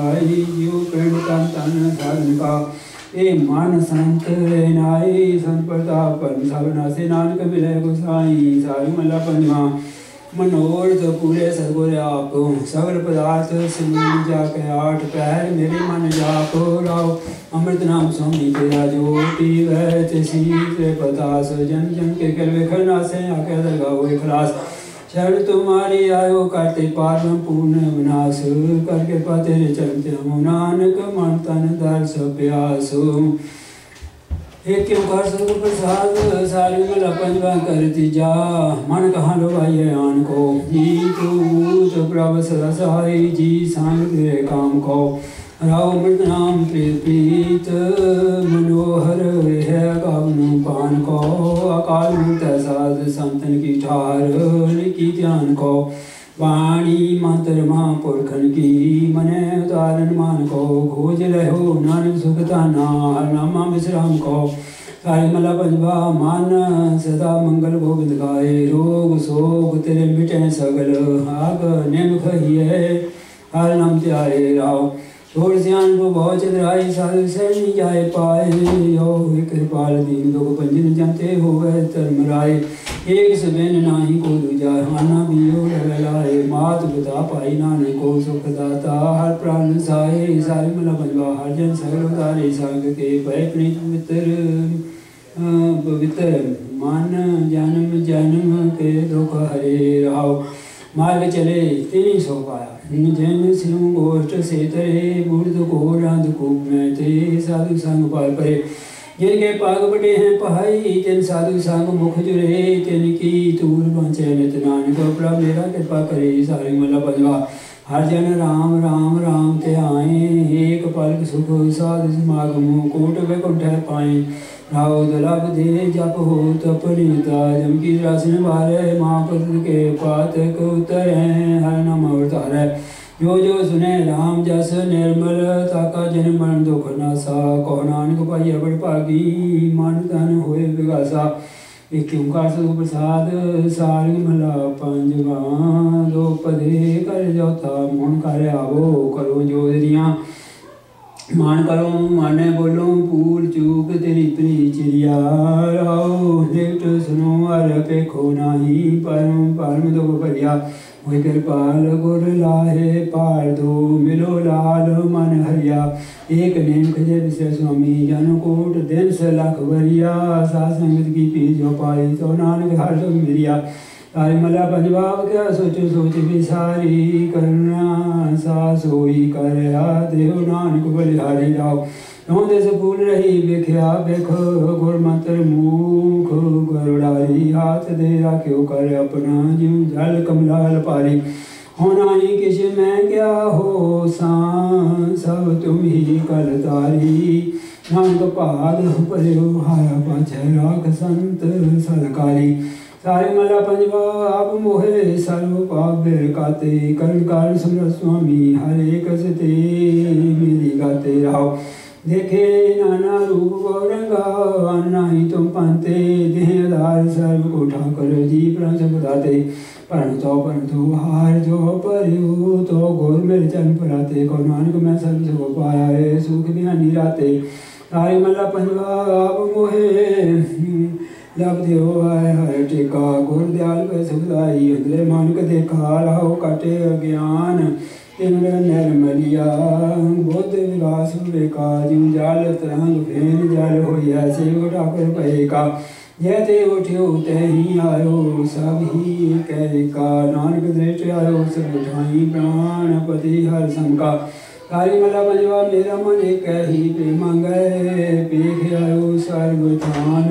आई जीव प्रेम ए मान संत नाई संपदा परम सबना से नानक मिले गोसाई, सारी मला पंजवा मनोरथ पूरे सगुर आप सगल पदार्थ सिमरन जाके आठ पैर मेरे मन जाप राव अमृत नाम स्वामी तेरा जो पीवै तिसी ते पतास, जन जन के कल विखना से आके दरगाह खलास। शरण तुम्हारी आयो करते पार पूर्ण विनाश। करके तेरे चलते हम नानक मन तन दर्श प्यास। एक ओंकार सतगुर प्रसाद, सारी मला पंजवा करती जा। मन कहाँ लो भाई आन को? जी तू तो प्रभ सदा सहाय जी सांग काम को। राव मृत नाम प्रीत, मनोहर है गावन पान को अकाल साध, संतन की ठार की ध्यान को। वाणी मंत्र महापुरखन की मने उतारन मान को। खोज रहो नानक सुखता ना नामा विश्राम को। सारे मला पंजवा मान, सदा मंगल गोविंद गाए। रोग सोग तेरे मिटे सगल, आग निम खहिए हर नाम त्यारे राव। छोड़ सियान को बहुत चतुराई, साधु सैनी जाए पाए। यो कृपाल दीन दुख पंजन जनते हो गए धर्म राय एक सबिन नाही को दूजा हाना भी हो लाए मात पिता पाई नाने को सुख दाता हर प्राण साहे। सारे मला पंजवा, हर जन सगल उतारे। संग के भय प्रीत मित्र पवित्र मन, जन्म जन्म के दुख हरे राव मार्ग चले तेरी सो पाया। जन सिंह गोष्ठ से तरे बुर्द को रांध को में ते साधु संग पाल परे जिनके पाग बटे हैं पहाई तिन साधु संग मुख जुरे तिन की तूर बांचे नित नानक प्रभु मेरा कृपा करे सारे मला पंजवा हर जन राम राम राम ते आए एक पलक सुख साध समागम कोट वैकुंठ पाए जप हो तपनीता जम की रासन बारे माँ के पात को उतर, हर नाम अवतार। जो जो सुने, राम जस निर्मल, ताका जन मन दुख नासा कहो नानक पाई बड़ भागी मन धन होए विगासा एक ओंकार सतगुर प्रसाद सारी मला पंजवा दो पदे कर जोता मोहन कर आवो, करो जोदरियाँ मान करो माने बोलो पूर चूक तेरी प्री चिड़िया राओ नेट सुनो अर पेखो नाही परम परम दो परिया होय कृपाल गुर लाहे पार दो मिलो लाल मन हरिया एक नेम खजे विषय स्वामी जन कोट दिन से लाख वरिया सा संगत की पी जो पाई तो नानक हर सब मिलिया तारे मला पंजवाब क्या सोचो सोच विसारी करना सा सोई कर देव नानक बलिहारी जाओ नौ देश फूल रही बेख्या बेख गुर मंत्र मुख गरुड़ारी हाथ दे राख्यो कर अपना जीव जल कमलाल पारी होना ही किश मैं क्या हो सा सब तुम ही कर तारी नानक पाद परो हाया पाछे राख संत सरकारी सारे मला पंजवा, आप मोहे सर्व पाप काते। कर्ण कारण समर स्वामी, हरे कसते, मेरी गाते रहो। देखे नाना रूप गौरंगा अन्ना ही तुम पाते। देहदार सर्व को ठाकर जी प्रांश बताते परंतु तो परंतु हार जो परियो तो गोर मेरे चरण पराते को नानक, मैं सर्व सुख पाया है, सुख बिहानी राते। सारे मला पंजवा, आप मोहे जब देव आय हर टेका गुर दयाल पे सुखदाई अगले मानक देखा रहो कटे अज्ञान तिमर निर्मलिया बुद्ध विलास विवेका जीव जाल तरंग फेन जल होया से उठाकर पहेका जय ते उठ्यो ते ही आयो सब ही कह का नानक दृष्ट आयो सब उठाई प्राणपति हर संका काली मला पंजवा मेरा मन एक ही प्रेम गए पेख आयो सर्व थान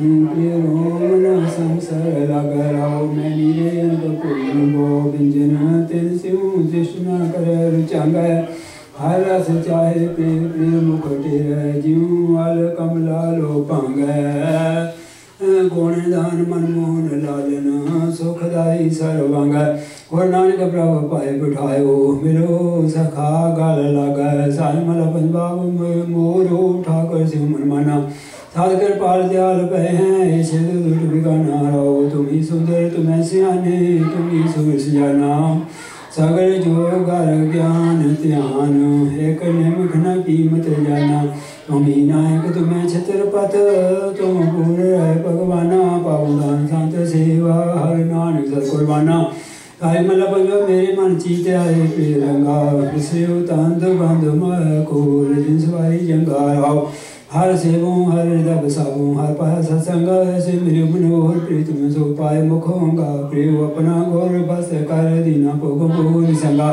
प्रिय रोमन संसार लग रहो। मैं नीरे अंत गो व्यंजन तिल सिंह जिष्ण कर रुचांग। हर रस चाहे प्रिय प्रिय मुख टेर जीव अल कमला लो पंग गुण दान मनमोहन लालन, सुखदाई सर्वांग। और नानक प्रभु पाए बिठायो मिलो सखा गल लग साई मल पंजाब मोरो ठाकर सिंह मन माना साध कर पाल दयाल पे हैं ऐसे दुट बिगाना रहो। तुम ही सुंदर तुम्हें सियाने तुम ही सुर सियाना सगल जो घर ज्ञान, ध्यान, एक निमख न कीमत जाना। तुम ही नायक, तुम्हें छत्रपत तुम पूर्ण है भगवाना। पावदान संत सेवा, हर नानक सत कुर्बाना। काय मला बघ मेरे मन चीते आए पे रंगा विषयो तंद बंद मकोर जिन सवारी जंगार आओ। हर सेवो, हर हृदय बसावो हर पाया सत्संग, ऐसे मनोहर प्रीत सो पाए मुखोंगा प्रिय। अपना गौर बस कर दीना भोग भोग निसंगा।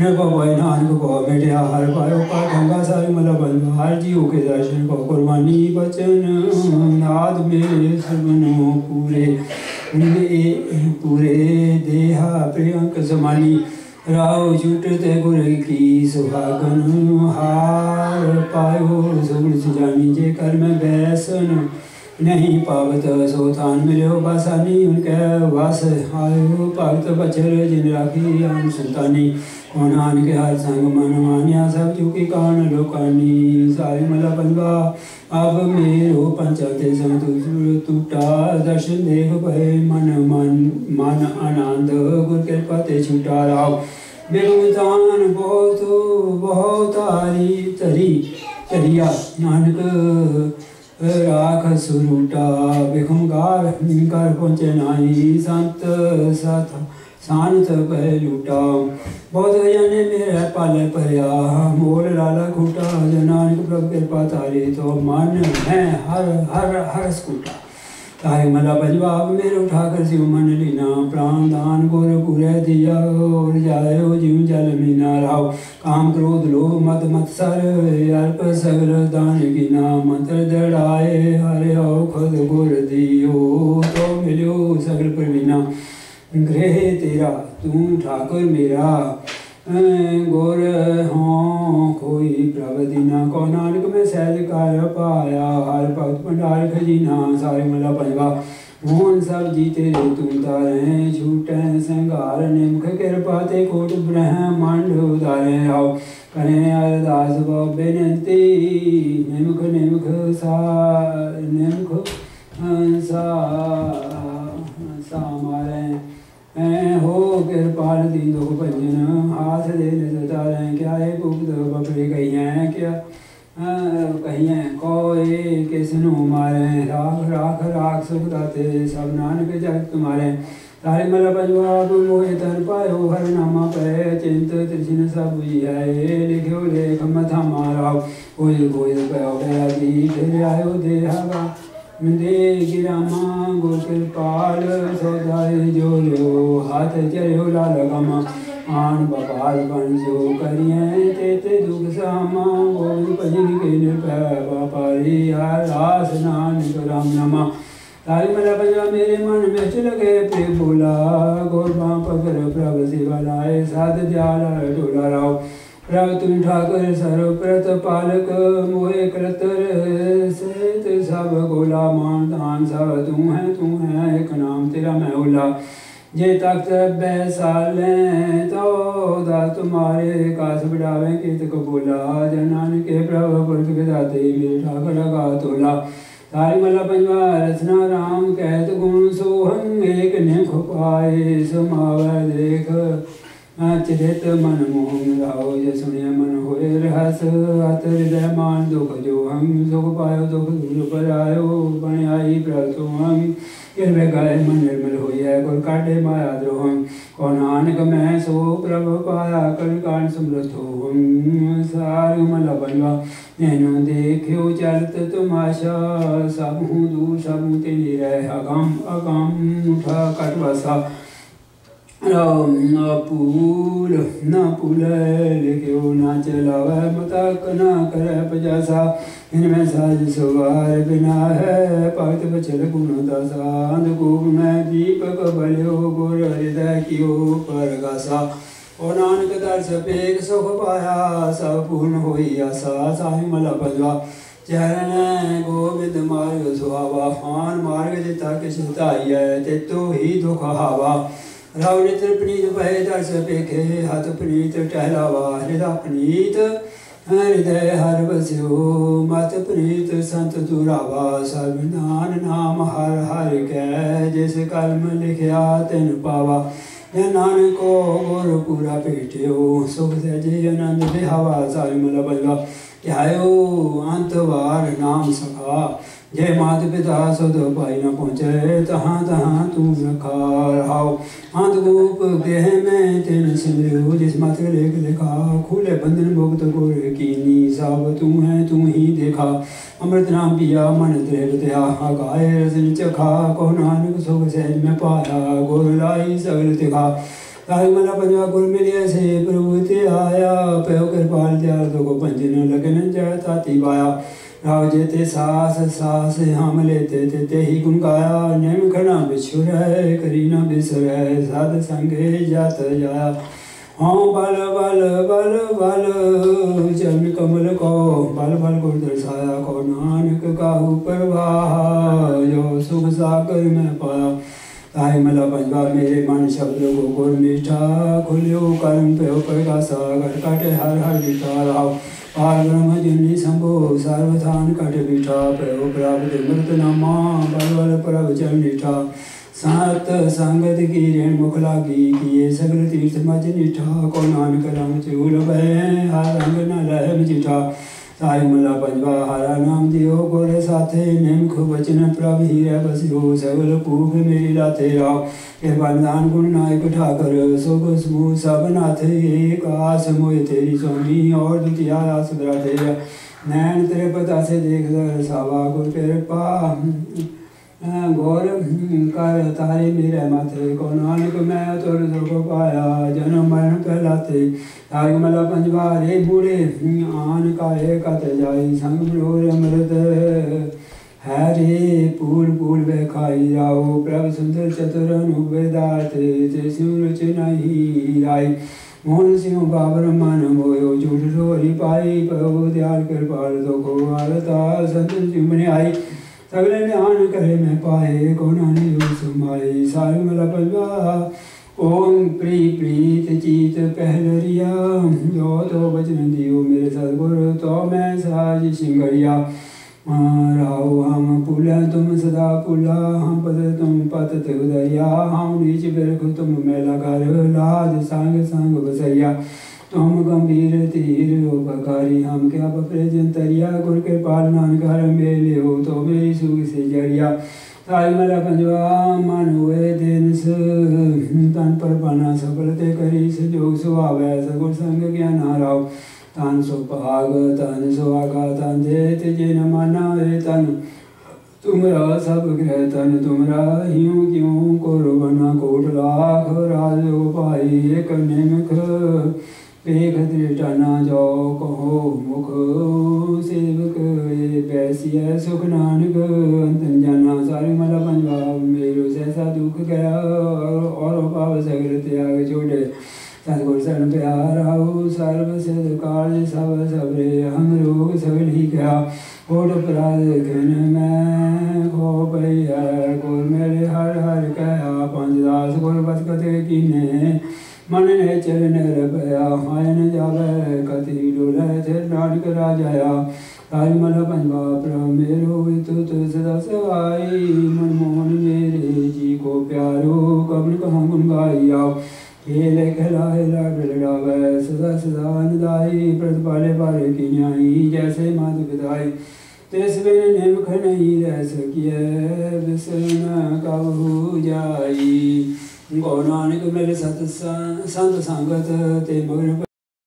न भगवान नानक को मेटिया हर पायो का गंगा सारी मला बंद हर जीव के दर्शन को कुर्बानी बचन। नाद मेरे सर्वनो पूरे पूरे, देहा प्रियंक समानी। राव ते गुर की सुहागन हार पायो। सुगुण सुजानी जे कर में बैसन नहीं पावत, सो थान मिलो बासानी, उनके वास आयो। पावत बचर जिन राखी आम संतानी। होनान के हर संग मन मानिया सब चुकी कान लोकानी। साय मला बनवा अब मेरो पंचते संतुष्ट टूटा दर्शन देव भय मन मन मन आनंद, गुर के पते छुटा राव। बिरुदान बहुत बहुत हरी तरी, तरिया। नानक, राख सुरुटा। बिखुंगार कर पहुँचे नाई। संत साथ सान सब है झूठा बहुत जने मेरा पाल परया। मोल लाला खूटा जनान प्रभु कृपा तारे। तो मन है हर हर हर स्कूटा। तारे मला पंजवाब मेरे उठा कर शिव मन लीना। प्राण दान गोर पूरे दिया और जाए हो जीव जल मीना। राव काम क्रोध लोभ मत मत्सर अर्प सगर दान गिना। मंत्र आए हरे हो खुद गुर दियो। तो मिलो सगर गृह तेरा तू ठाकुर मेरा गोर हों कोई प्रभ दीना को नानक में सहज कर पाया हर भक्त भंडार खजीना सारे मला पंजवा मोहन सब जी तेरे तू तारे झूठे संगार निमख कृपा ते कोट ब्रह्मांड उदारे आओ करे अरदास बेनती निमख निमख सा निमख सा सा मारे ਐ ਹੋ ਕਿਰਪਾਲ ਦੀ ਦੁਖ ਭੰਜਨ ਹਾਥ ਦੇ ਨਿਤ ਤਾਰੇ ਕਿਆ ਏ ਗੁਪਤ ਬਪਰੇ ਕਹੀਆਂ ਕਿਆ ਕਹੀਆਂ ਕੋਏ ਕਿਸ ਨੂੰ ਮਾਰੇ ਰਾਖ ਰਾਖ ਰਾਖ ਸੁਖ ਦਾਤੇ ਸਭ ਨਾਨਕ ਜਗਤ ਤੁਮਾਰੇ ਤਾਰੇ ਮਲ ਪੰਜਵਾਬ ਮੋਹਿ ਤਨ ਪਾਇਓ ਹਰ ਨਾਮਾ ਪੈ ਚਿੰਤ ਤ੍ਰਿਸ਼ਨ ਸਭ ਜੀ ਹੈ ਲਿਖਿਓ ਲੇਖ ਮਥਾ ਮਾਰਾਓ ਕੋਈ ਕੋਈ ਪਇਓ ਗਿਆ ਜੀ ਫਿਰ ਆਇਓ ਦੇਹਾਗਾ मिले गिरा मांगो कृपाल सौदाई जो लो, हाथ चढ़ो लाल गमा। आन बपाल बन जो करिए ते ते दुख सा मांगो भजन के निर्भय व्यापारी नान नानक राम नमा। तारी मला बजा मेरे मन में चल गए प्रे बोला गोर गोरबा पकर प्रभु सेवा लाए, साध दयाल डोला राव। प्रभु तुम ठाकुर सर्वप्रत पालक मोहे कृतर से सब गोला मान दान सब तू है तू है, एक नाम तेरा मैं उला। जे तख्त बैसाले तो दा तुम्हारे कास बढ़ावे कित बोला जनान के प्रभु, पुरख विदाते मेरे ठाकुर का तोला। तारी मला पंजवा, रचना राम कहत गुण सोहं एक निख पाए, समावे देख। चित मन मोह राहो जे मन होए रहस अत हृदय मान दुख जो हम सुख पायो दुख दूर पर आयो बन आई प्रभु हम किरवे गाय मन निर्मल होइए गुर काटे माया द्रोहम को नानक मैं सो प्रभु पाया कर कान समृत हो सार मल बनवा नैनो देखियो चलत तुमाशा सब हूँ दूर सब तेरी रह अगम अगम उठा कटवसा पूल न पुले लिखियो न चलावे मतक न करे पजासा। इनमें साज सवार बिना है भक्त बचल गुण दसा। अंधकूप में दीपक बलियो, गुर हृदय कियो पर गासा ओ नानक दर्श पेग सुख पाया, सब पूर्ण होई आसा साहि मला पजवा चरण गोविंद मार्ग सुहावा। फान मार्ग जिता किस हिताई है, ते तो ही दुख हावा। राव नेत्र पनीत भय दर्श पेखे हाथ पनीत टहलावा हृदय प्रीत हृदय हर बस्यो मत प्रीत संत दुरावा तुरावा सर्वनान नाम हर हर कै जिस कलम लिखया तिन पावा नानक को गुर पूरा पेटियो सुख सजे आनंद बिहावा सारी मल बलवा ध्यायो अंतवार नाम सखा। जय मात पिता सद भाई न पहुँचे, तहाँ तहाँ तू रखा रहाओ हाथ गोप गृह में तेन सिमरियो, जिस मत लेख लिखा, खुले बंधन भुगत गोर कीनी सब तू है, तू ही देखा, अमृत नाम पिया, मन त्रेवत्या गाय रसन चखा को नानक सुख सहज में पाया, गोर लाई सगल तिखा। ताई मला पंजवा गुर मिलिया, से प्रभु ते आया पयो कृपाल त्यार तो को पंजन लगन जय ताती पाया। राव जेते सास सास हम लेते ते ते ही गुण गाया नेम खना बिछुर करीना बिसर, साध संगे जात जाया हाँ बल बल बल बल, चरण कमल को, बल बल को दर्शाया को, नानक का ऊपर जो सुख सागर में पाया ताहि मला पंजवा मेरे मन शब्द को गुर मीठा खुल्यो कर्म पे प्रकाशा घट काटे, हर हर बीठा राव पार ब्रह्म जिन्नी संभो सर्वथान कट बीठा पयो प्राप्त मृत नामा बल बल प्रभ चल मीठा सात संगत की रेण मुख लागी किए सगल तीर्थ मज निठा को नानक राम चूर भय हर रंग न रह चिठा साई मला पंजवा हरा नाम दियो गोरे साथे निमख वचन प्रभ हीरे बसियो सगल पूग मेरी लाथे राव के बंदान गुण नायक ठाकर सुख समूह सब नाथ एक आस मोय तेरी स्वामी और द्वितीय आस तेरा नैन तेरे पता से देख सावा गुर कृपा गौर कर तारे मेरे माथे को नानक मैं तुर दुख पाया जन्म मरण कहलाते तारी मला पंजवारे बूढ़े आन काहे कत जाई संग मरोर अमृत? हरे पूर पूर वे खाई राहो प्रभ सुंदर चतुर अनुवेदार्थ ते सिंह रुचि नहीं राई। मोहन सिंह बाबर मन मोयो झूठ रोरी पाई, प्रभु दयाल कृपाल तो को आरता संत जिमने आई। सगले ध्यान करे मैं पाए को नानी समाई। सारे मला पंजवा ओम प्री प्रीत चीत पहलरिया। जो तो बचन दियो मेरे सदगुरु तो मैं साज सिंगरिया राहो हम पुला, तुम सदा पुला, हम पद, तुम पत उदरिया हम नीच बिरख, तुम मेला कर लाज संग संग बसैया तुम गंभीर, तीर उपकारी, हम क्या बपरे जंतरिया। गुर के पाल नानकार मेले हो तो मेरी सुख से ज़रिया। ताई मला पंजवा मन हुए दिन तन पर बना सफल ते करी सजोग सुहावै सगुर संग ज्ञान हाराव तन सो भाग तन सो आगा तन दे तेजे न माना वे तन तुमरा सब ग्रह तन तुमरा ह्यूं क्यों को बना कोट लाख राज पाई एक निमख पेख दृष्टा ना जाओ कहो मुख सेवक बैसिय सुख नानक अंतन जाना सारे मला पंजवा मेरो सैसा दुख गया और पाव सगल त्याग छोड़े सतगुर शरण प्यार आओ सर्व सिद्ध कार्य सब सबरे हम रोग सगल ही गया कोट अपराध खन मैं खो पई है गोर मेरे हर हर कया पंजदास गोर बस कते कीने मन ने चरण रपया हायन जावे कति डोले थे नानक राजाया तारी मन पंजवा प्रभ मेरो वितुत सदा सवाई मन प्रतिपाले पारे की न्याई जैसे मात पिताई तिस बिन निमख नहीं रह सकिए बिसन कब जाई। गौ नानक मेरे सत संत संगत, ते मगन